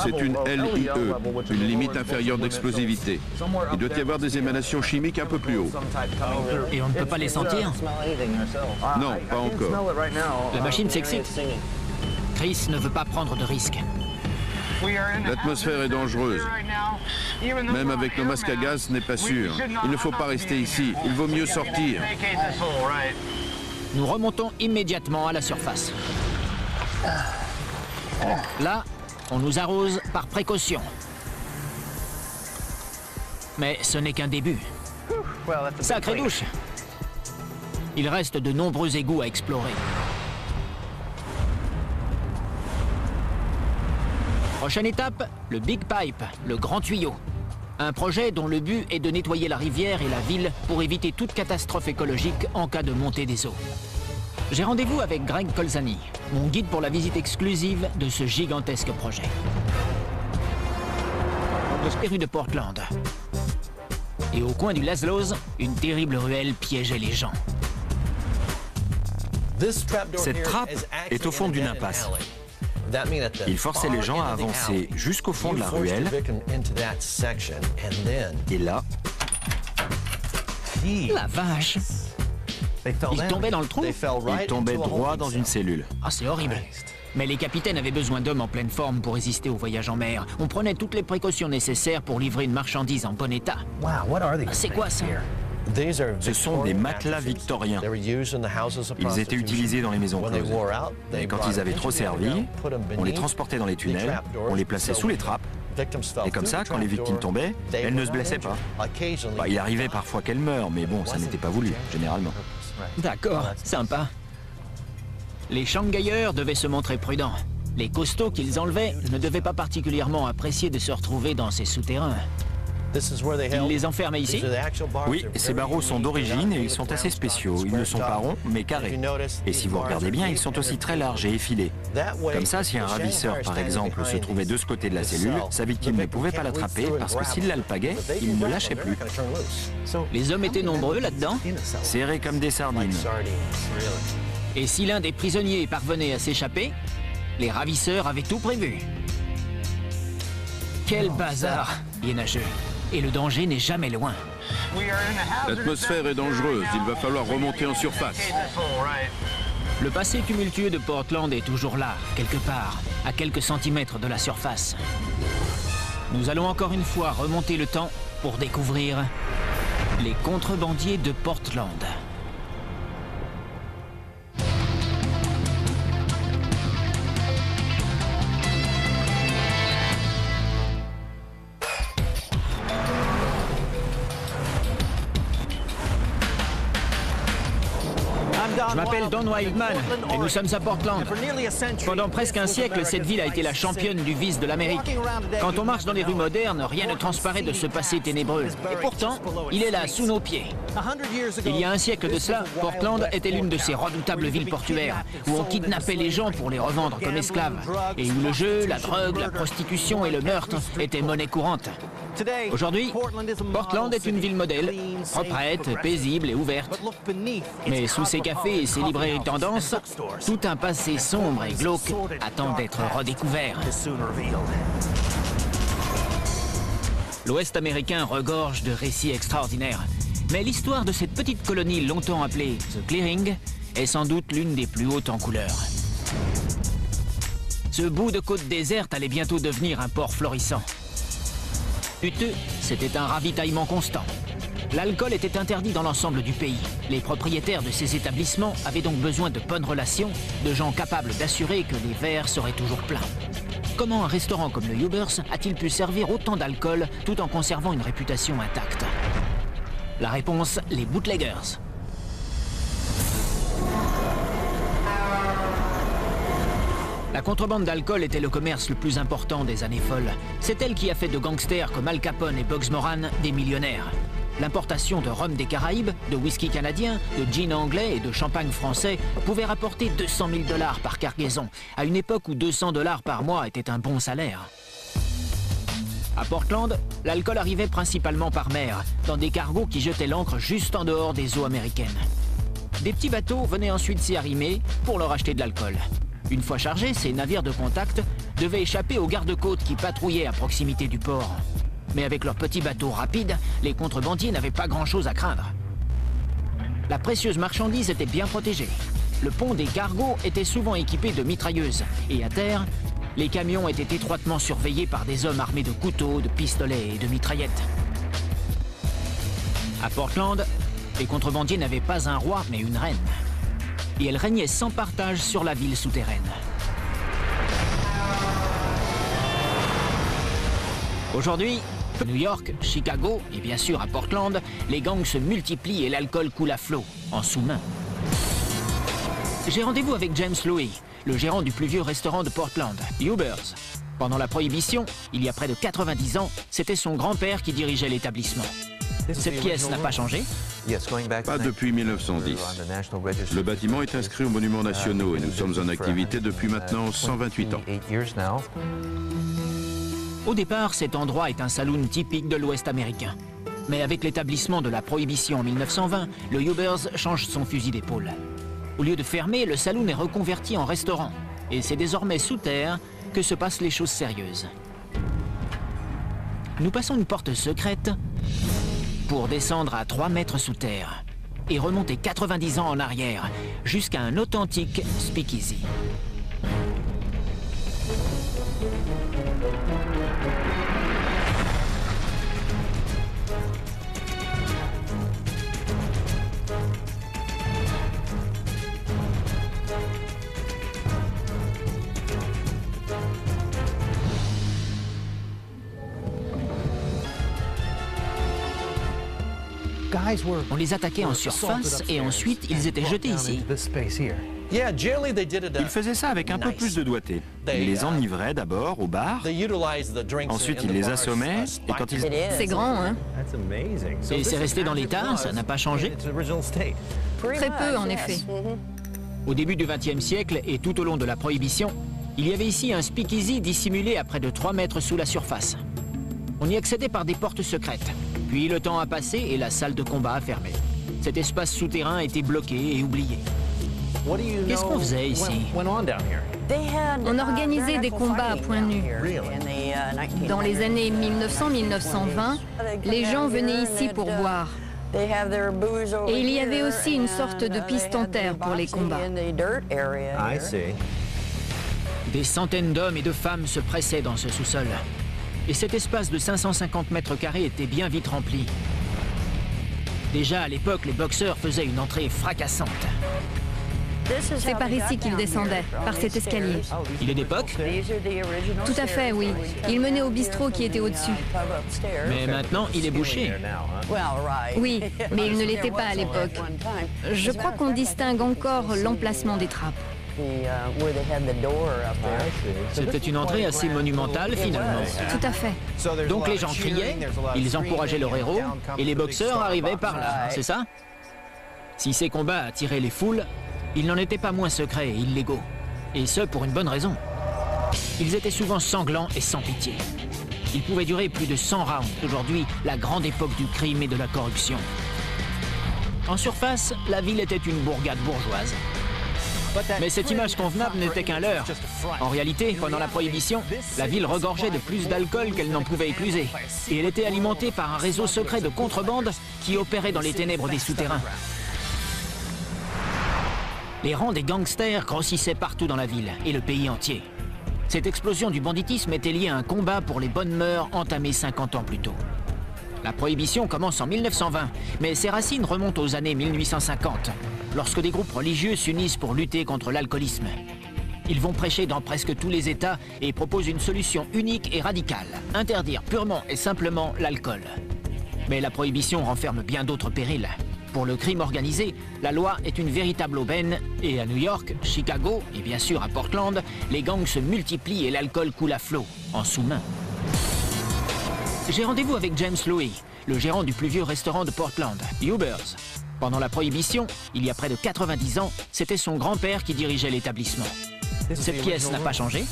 Speaker 3: C'est une LIE, une limite inférieure d'explosivité. Il doit y avoir des émanations chimiques un peu plus haut.
Speaker 1: Et on ne peut pas les sentir
Speaker 3: Non, pas encore.
Speaker 1: La machine s'excite. Chris ne veut pas prendre de risques.
Speaker 3: L'atmosphère est dangereuse. Même avec nos masques à gaz, ce n'est pas sûr. Il ne faut pas rester ici. Il vaut mieux sortir.
Speaker 1: Nous remontons immédiatement à la surface. Là, on nous arrose par précaution. Mais ce n'est qu'un début. Sacrée douche Il reste de nombreux égouts à explorer. Prochaine étape, le Big Pipe, le grand tuyau. Un projet dont le but est de nettoyer la rivière et la ville pour éviter toute catastrophe écologique en cas de montée des eaux. J'ai rendez-vous avec Greg Colzani, mon guide pour la visite exclusive de ce gigantesque projet. Rue de Portland. Et au coin du Laszlo's, une terrible ruelle piégeait les gens.
Speaker 2: Cette trappe est au fond d'une impasse. Il forçait les gens à avancer jusqu'au fond de la ruelle. Et là,
Speaker 1: La vache Ils tombaient dans le trou
Speaker 2: Ils tombaient droit dans une cellule.
Speaker 1: Ah, c'est horrible. Mais les capitaines avaient besoin d'hommes en pleine forme pour résister au voyage en mer. On prenait toutes les précautions nécessaires pour livrer une marchandise en bon état. C'est quoi ça
Speaker 2: ce sont des matelas victoriens. Ils étaient utilisés dans les maisons closes. Et quand ils avaient trop servi, on les transportait dans les tunnels, on les plaçait sous les trappes, et comme ça, quand les victimes tombaient, elles ne se blessaient pas. Bah, il arrivait parfois qu'elles meurent, mais bon, ça n'était pas voulu, généralement.
Speaker 1: D'accord, sympa. Les Shanghaiers devaient se montrer prudents. Les costauds qu'ils enlevaient ne devaient pas particulièrement apprécier de se retrouver dans ces souterrains. Ils les enferment ici?
Speaker 2: Oui, ces barreaux sont d'origine et ils sont assez spéciaux. Ils ne sont pas ronds, mais carrés. Et si vous regardez bien, ils sont aussi très larges et effilés. Comme ça, si un ravisseur, par exemple, se trouvait de ce côté de la cellule, sa victime ne pouvait pas l'attraper parce que s'il l'alpaguait, il ne lâchait plus.
Speaker 1: Les hommes étaient nombreux là-dedans?
Speaker 2: Serrés comme des sardines.
Speaker 1: Et si l'un des prisonniers parvenait à s'échapper, les ravisseurs avaient tout prévu. Quel bazar, Yénageux et le danger n'est jamais loin.
Speaker 3: L'atmosphère est dangereuse, il va falloir remonter en surface.
Speaker 1: Le passé tumultueux de Portland est toujours là, quelque part, à quelques centimètres de la surface. Nous allons encore une fois remonter le temps pour découvrir les contrebandiers de Portland. Je m'appelle Don Wildman et nous sommes à Portland. Pendant presque un siècle, cette ville a été la championne du vice de l'Amérique. Quand on marche dans les rues modernes, rien ne transparaît de ce passé ténébreux. Et pourtant, il est là, sous nos pieds. Il y a un siècle de cela, Portland était l'une de ces redoutables villes portuaires où on kidnappait les gens pour les revendre comme esclaves et où le jeu, la drogue, la prostitution et le meurtre étaient monnaie courante. Aujourd'hui, Portland est une ville modèle, proprette, paisible et ouverte. Mais sous ses cafés et ses librairies tendances, tout un passé sombre et glauque attend d'être redécouvert. L'Ouest américain regorge de récits extraordinaires. Mais l'histoire de cette petite colonie longtemps appelée The Clearing est sans doute l'une des plus hautes en couleur. Ce bout de côte déserte allait bientôt devenir un port florissant c'était un ravitaillement constant. L'alcool était interdit dans l'ensemble du pays. Les propriétaires de ces établissements avaient donc besoin de bonnes relations, de gens capables d'assurer que les verres seraient toujours pleins. Comment un restaurant comme le Hubers a-t-il pu servir autant d'alcool tout en conservant une réputation intacte? La réponse, les bootleggers. Contrebande d'alcool était le commerce le plus important des années folles. C'est elle qui a fait de gangsters comme Al Capone et Bugs Moran des millionnaires. L'importation de rhum des Caraïbes, de whisky canadien, de gin anglais et de champagne français pouvait rapporter 200 000 dollars par cargaison, à une époque où 200 dollars par mois était un bon salaire. À Portland, l'alcool arrivait principalement par mer, dans des cargos qui jetaient l'ancre juste en dehors des eaux américaines. Des petits bateaux venaient ensuite s'y arrimer pour leur acheter de l'alcool. Une fois chargés, ces navires de contact devaient échapper aux gardes-côtes qui patrouillaient à proximité du port. Mais avec leurs petits bateaux rapides, les contrebandiers n'avaient pas grand-chose à craindre. La précieuse marchandise était bien protégée. Le pont des cargos était souvent équipé de mitrailleuses. Et à terre, les camions étaient étroitement surveillés par des hommes armés de couteaux, de pistolets et de mitraillettes. À Portland, les contrebandiers n'avaient pas un roi, mais une reine et elle régnait sans partage sur la ville souterraine. Aujourd'hui, New York, Chicago et bien sûr à Portland, les gangs se multiplient et l'alcool coule à flot, en sous-main. J'ai rendez-vous avec James Louis, le gérant du plus vieux restaurant de Portland, Hubers. Pendant la Prohibition, il y a près de 90 ans, c'était son grand-père qui dirigeait l'établissement. Cette pièce n'a pas changé
Speaker 3: Pas depuis 1910. Le bâtiment est inscrit aux monuments nationaux et nous sommes en activité depuis maintenant 128 ans.
Speaker 1: Au départ, cet endroit est un saloon typique de l'Ouest américain. Mais avec l'établissement de la Prohibition en 1920, le Hubers change son fusil d'épaule. Au lieu de fermer, le saloon est reconverti en restaurant. Et c'est désormais sous terre que se passent les choses sérieuses. Nous passons une porte secrète pour descendre à 3 mètres sous terre et remonter 90 ans en arrière jusqu'à un authentique speakeasy. On les attaquait en surface et ensuite ils étaient jetés ici.
Speaker 2: Ils faisaient ça avec un peu plus de doigté. Ils les uh, enivraient d'abord au bar, ensuite ils les assommaient, et quand ils...
Speaker 4: C'est grand, hein?
Speaker 1: Et c'est resté dans l'état, ça n'a pas changé.
Speaker 4: Très peu, en effet.
Speaker 1: Au début du XXe siècle et tout au long de la Prohibition, il y avait ici un speakeasy dissimulé à près de 3 mètres sous la surface. On y accédait par des portes secrètes. Puis le temps a passé et la salle de combat a fermé. Cet espace souterrain a été bloqué et oublié. Qu'est-ce qu'on faisait ici?
Speaker 4: On organisait des combats à point nu. Dans les années 1900-1920, les gens venaient ici pour boire. Et il y avait aussi une sorte de piste en terre pour les combats.
Speaker 1: Des centaines d'hommes et de femmes se pressaient dans ce sous-sol et cet espace de 550 mètres carrés était bien vite rempli. Déjà à l'époque, les boxeurs faisaient une entrée fracassante.
Speaker 4: C'est par ici qu'ils descendaient, par cet escalier.
Speaker 1: Il est d'époque
Speaker 4: Tout à fait, oui. Il menait au bistrot qui était au-dessus.
Speaker 1: Mais maintenant, il est bouché.
Speaker 4: Oui, mais il ne l'était pas à l'époque. Je crois qu'on distingue encore l'emplacement des trappes.
Speaker 1: C'était une entrée assez monumentale finalement.
Speaker 4: Tout à fait.
Speaker 1: Donc les gens criaient, ils encourageaient leur héros, et les boxeurs arrivaient par là, c'est ça? Si ces combats attiraient les foules, ils n'en étaient pas moins secrets et illégaux. Et ce, pour une bonne raison. Ils étaient souvent sanglants et sans pitié. Ils pouvaient durer plus de 100 rounds. Aujourd'hui, la grande époque du crime et de la corruption. En surface, la ville était une bourgade bourgeoise. Mais cette image convenable n'était qu'un leurre. En réalité, pendant la Prohibition, la ville regorgeait de plus d'alcool qu'elle n'en pouvait écluser. Et elle était alimentée par un réseau secret de contrebande qui opérait dans les ténèbres des souterrains. Les rangs des gangsters grossissaient partout dans la ville et le pays entier. Cette explosion du banditisme était liée à un combat pour les bonnes mœurs entamé 50 ans plus tôt. La prohibition commence en 1920, mais ses racines remontent aux années 1850, lorsque des groupes religieux s'unissent pour lutter contre l'alcoolisme. Ils vont prêcher dans presque tous les États et proposent une solution unique et radicale, interdire purement et simplement l'alcool. Mais la prohibition renferme bien d'autres périls. Pour le crime organisé, la loi est une véritable aubaine et à New York, Chicago et bien sûr à Portland, les gangs se multiplient et l'alcool coule à flot, en sous-main. J'ai rendez-vous avec James Louis, le gérant du plus vieux restaurant de Portland, Uber's. Pendant la Prohibition, il y a près de 90 ans, c'était son grand-père qui dirigeait l'établissement. Cette pièce n'a pas changé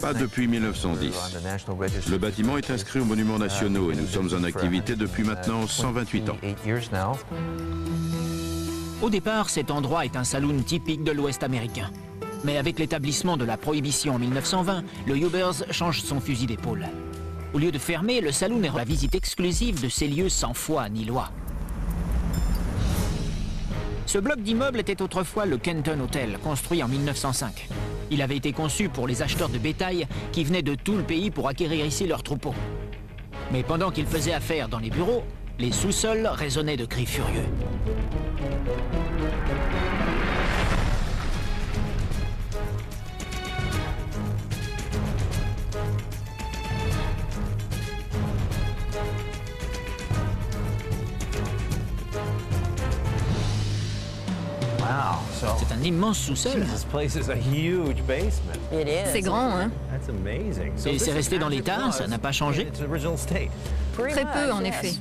Speaker 3: Pas depuis 1910. Le bâtiment est inscrit aux monuments nationaux et nous sommes en activité depuis maintenant 128 ans.
Speaker 1: Au départ, cet endroit est un saloon typique de l'Ouest américain. Mais avec l'établissement de la Prohibition en 1920, le Uber's change son fusil d'épaule. Au lieu de fermer, le saloon est la visite exclusive de ces lieux sans foi ni loi. Ce bloc d'immeubles était autrefois le Kenton Hotel, construit en 1905. Il avait été conçu pour les acheteurs de bétail qui venaient de tout le pays pour acquérir ici leurs troupeaux. Mais pendant qu'ils faisaient affaire dans les bureaux, les sous-sols résonnaient de cris furieux. C'est un immense sous-sol.
Speaker 4: C'est grand, hein?
Speaker 1: Et c'est resté dans l'état, ça n'a pas changé.
Speaker 4: Très peu, en effet.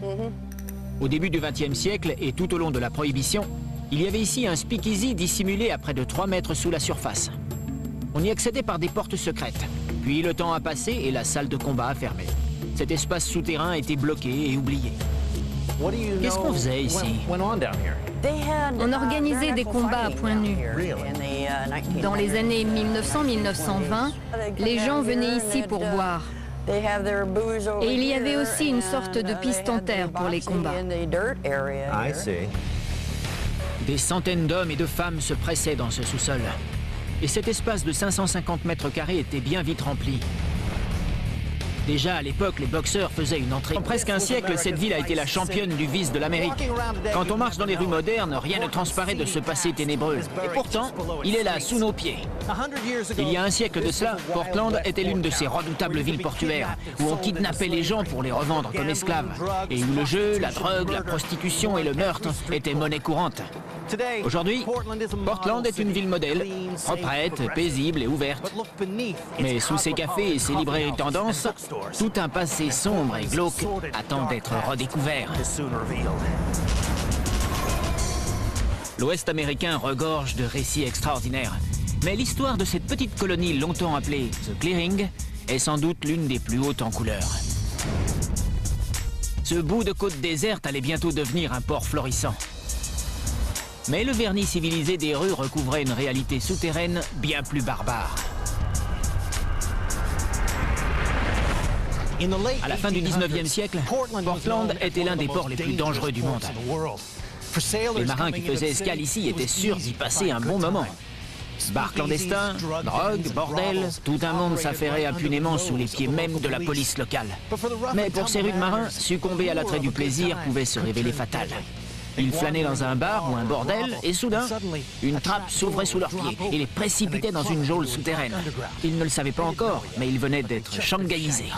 Speaker 1: Au début du XXe siècle et tout au long de la Prohibition, il y avait ici un speakeasy dissimulé à près de 3 mètres sous la surface. On y accédait par des portes secrètes. Puis le temps a passé et la salle de combat a fermé. Cet espace souterrain a été bloqué et oublié. Qu'est-ce qu'on faisait ici?
Speaker 4: On organisait des combats à point nu. Dans les années 1900-1920, les gens venaient ici pour boire. Et il y avait aussi une sorte de piste en terre pour les combats.
Speaker 1: Des centaines d'hommes et de femmes se pressaient dans ce sous-sol. Et cet espace de 550 mètres carrés était bien vite rempli. Déjà à l'époque, les boxeurs faisaient une entrée. En presque un siècle, cette ville a été la championne du vice de l'Amérique. Quand on marche dans les rues modernes, rien ne transparaît de ce passé ténébreux. Et pourtant, il est là, sous nos pieds. Il y a un siècle de cela, Portland était l'une de ces redoutables villes portuaires, où on kidnappait les gens pour les revendre comme esclaves, et où le jeu, la drogue, la prostitution et le meurtre étaient monnaie courante. Aujourd'hui, Portland est une ville modèle, reprête, paisible et ouverte. Mais sous ses cafés et ses librairies tendances, tout un passé sombre et glauque attend d'être redécouvert. L'Ouest américain regorge de récits extraordinaires. Mais l'histoire de cette petite colonie longtemps appelée The Clearing est sans doute l'une des plus hautes en couleur. Ce bout de côte déserte allait bientôt devenir un port florissant. Mais le vernis civilisé des rues recouvrait une réalité souterraine bien plus barbare. À la fin du 19e siècle, Portland était l'un des ports les plus dangereux du monde. Les marins qui faisaient escale ici étaient sûrs d'y passer un bon moment. Bars clandestins, drogue, bordel, tout un monde s'affairait impunément sous les pieds même de la police locale. Mais pour ces rudes marins, succomber à l'attrait du plaisir pouvait se révéler fatal. Ils flânaient dans un bar ou un bordel et soudain, une trappe s'ouvrait sous leurs pieds et les précipitait dans une geôle souterraine. Ils ne le savaient pas encore, mais ils venaient d'être shanghaïsés.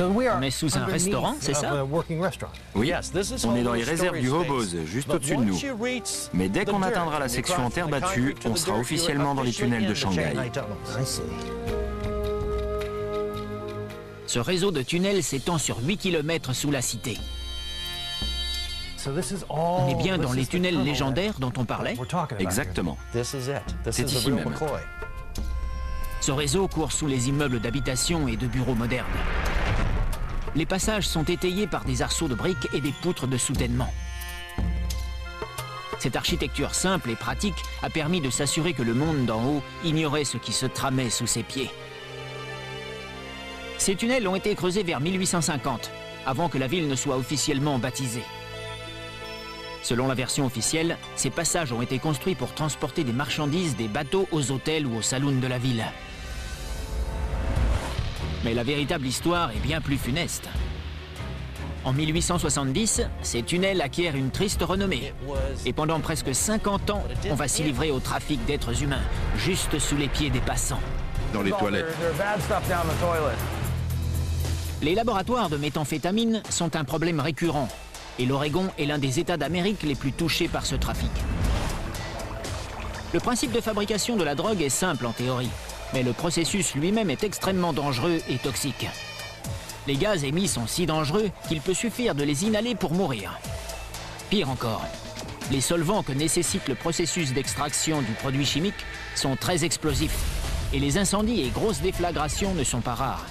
Speaker 1: On est sous un restaurant, c'est ça
Speaker 2: Oui, on est dans les réserves du Hobos, juste au-dessus de nous. Mais dès qu'on atteindra la section en terre battue, on sera officiellement dans les tunnels de Shanghai.
Speaker 1: Ce réseau de tunnels s'étend sur 8 km sous la cité. On est bien dans les tunnels légendaires dont on parlait
Speaker 2: Exactement. C'est ici même.
Speaker 1: Ce réseau court sous les immeubles d'habitation et de bureaux modernes. Les passages sont étayés par des arceaux de briques et des poutres de soutènement. Cette architecture simple et pratique a permis de s'assurer que le monde d'en haut ignorait ce qui se tramait sous ses pieds. Ces tunnels ont été creusés vers 1850, avant que la ville ne soit officiellement baptisée. Selon la version officielle, ces passages ont été construits pour transporter des marchandises des bateaux aux hôtels ou aux saloons de la ville. Mais la véritable histoire est bien plus funeste. En 1870, ces tunnels acquièrent une triste renommée. Et pendant presque 50 ans, on va s'y livrer au trafic d'êtres humains, juste sous les pieds des passants.
Speaker 3: Dans les toilettes.
Speaker 1: Les laboratoires de méthamphétamine sont un problème récurrent. Et l'Oregon est l'un des États d'Amérique les plus touchés par ce trafic. Le principe de fabrication de la drogue est simple en théorie mais le processus lui-même est extrêmement dangereux et toxique. Les gaz émis sont si dangereux qu'il peut suffire de les inhaler pour mourir. Pire encore, les solvants que nécessite le processus d'extraction du produit chimique sont très explosifs et les incendies et grosses déflagrations ne sont pas rares.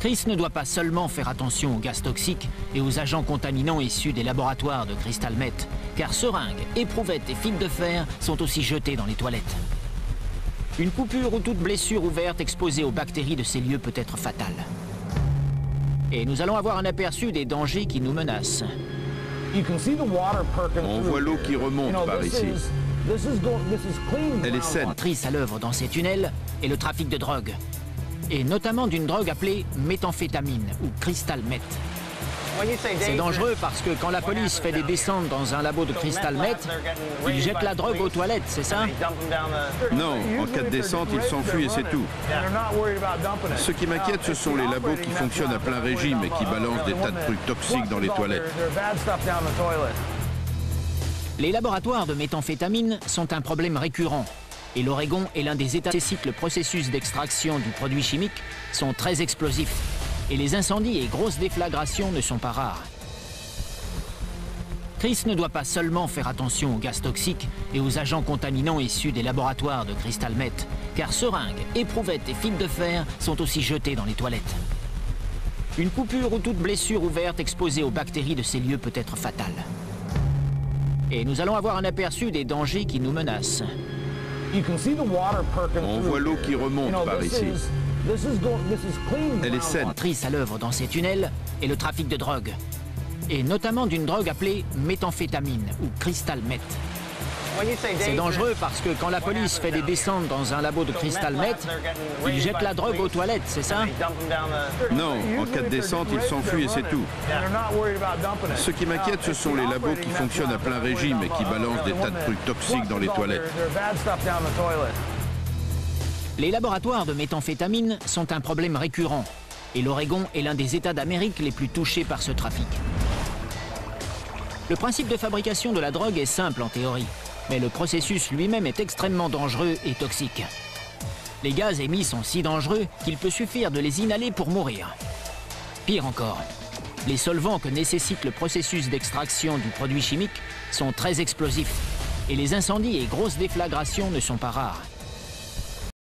Speaker 1: Chris ne doit pas seulement faire attention aux gaz toxiques et aux agents contaminants issus des laboratoires de Crystal Met, car seringues, éprouvettes et fils de fer sont aussi jetés dans les toilettes. Une coupure ou toute blessure ouverte exposée aux bactéries de ces lieux peut être fatale. Et nous allons avoir un aperçu des dangers qui nous menacent.
Speaker 3: On voit l'eau qui remonte par ici. Elle est saine.
Speaker 1: Triste à l'œuvre dans ces tunnels et le trafic de drogue. Et notamment d'une drogue appelée méthamphétamine ou crystal meth. C'est dangereux parce que quand la police fait des descentes dans un labo de cristal meth, ils jettent la drogue aux toilettes, c'est ça
Speaker 3: Non, en cas de descente, ils s'enfuient et c'est tout. Ce qui m'inquiète, ce sont les labos qui fonctionnent à plein régime et qui balancent des tas de trucs toxiques dans les toilettes.
Speaker 1: Les laboratoires de méthamphétamine sont un problème récurrent. Et l'Oregon est l'un des États qui le processus d'extraction du produit chimique sont très explosifs et les incendies et grosses déflagrations ne sont pas rares. Chris ne doit pas seulement faire attention aux gaz toxiques et aux agents contaminants issus des laboratoires de Crystal Met, car seringues, éprouvettes et fils de fer sont aussi jetés dans les toilettes. Une coupure ou toute blessure ouverte exposée aux bactéries de ces lieux peut être fatale. Et nous allons avoir un aperçu des dangers qui nous menacent.
Speaker 3: On voit l'eau qui remonte par ici. Elle est saine.
Speaker 1: à l'œuvre dans ces tunnels et le trafic de drogue et notamment d'une drogue appelée méthamphétamine ou crystal meth. C'est dangereux parce que quand la police fait des descentes dans un labo de crystal meth, ils jettent la drogue aux toilettes, c'est ça?
Speaker 3: Non, en cas de descente, ils s'enfuient et c'est tout. Ce qui m'inquiète, ce sont les labos qui fonctionnent à plein régime et qui balancent des tas de trucs toxiques dans les toilettes.
Speaker 1: Les laboratoires de méthamphétamine sont un problème récurrent et l'Oregon est l'un des États d'Amérique les plus touchés par ce trafic. Le principe de fabrication de la drogue est simple en théorie, mais le processus lui-même est extrêmement dangereux et toxique. Les gaz émis sont si dangereux qu'il peut suffire de les inhaler pour mourir. Pire encore, les solvants que nécessite le processus d'extraction du produit chimique sont très explosifs et les incendies et grosses déflagrations ne sont pas rares.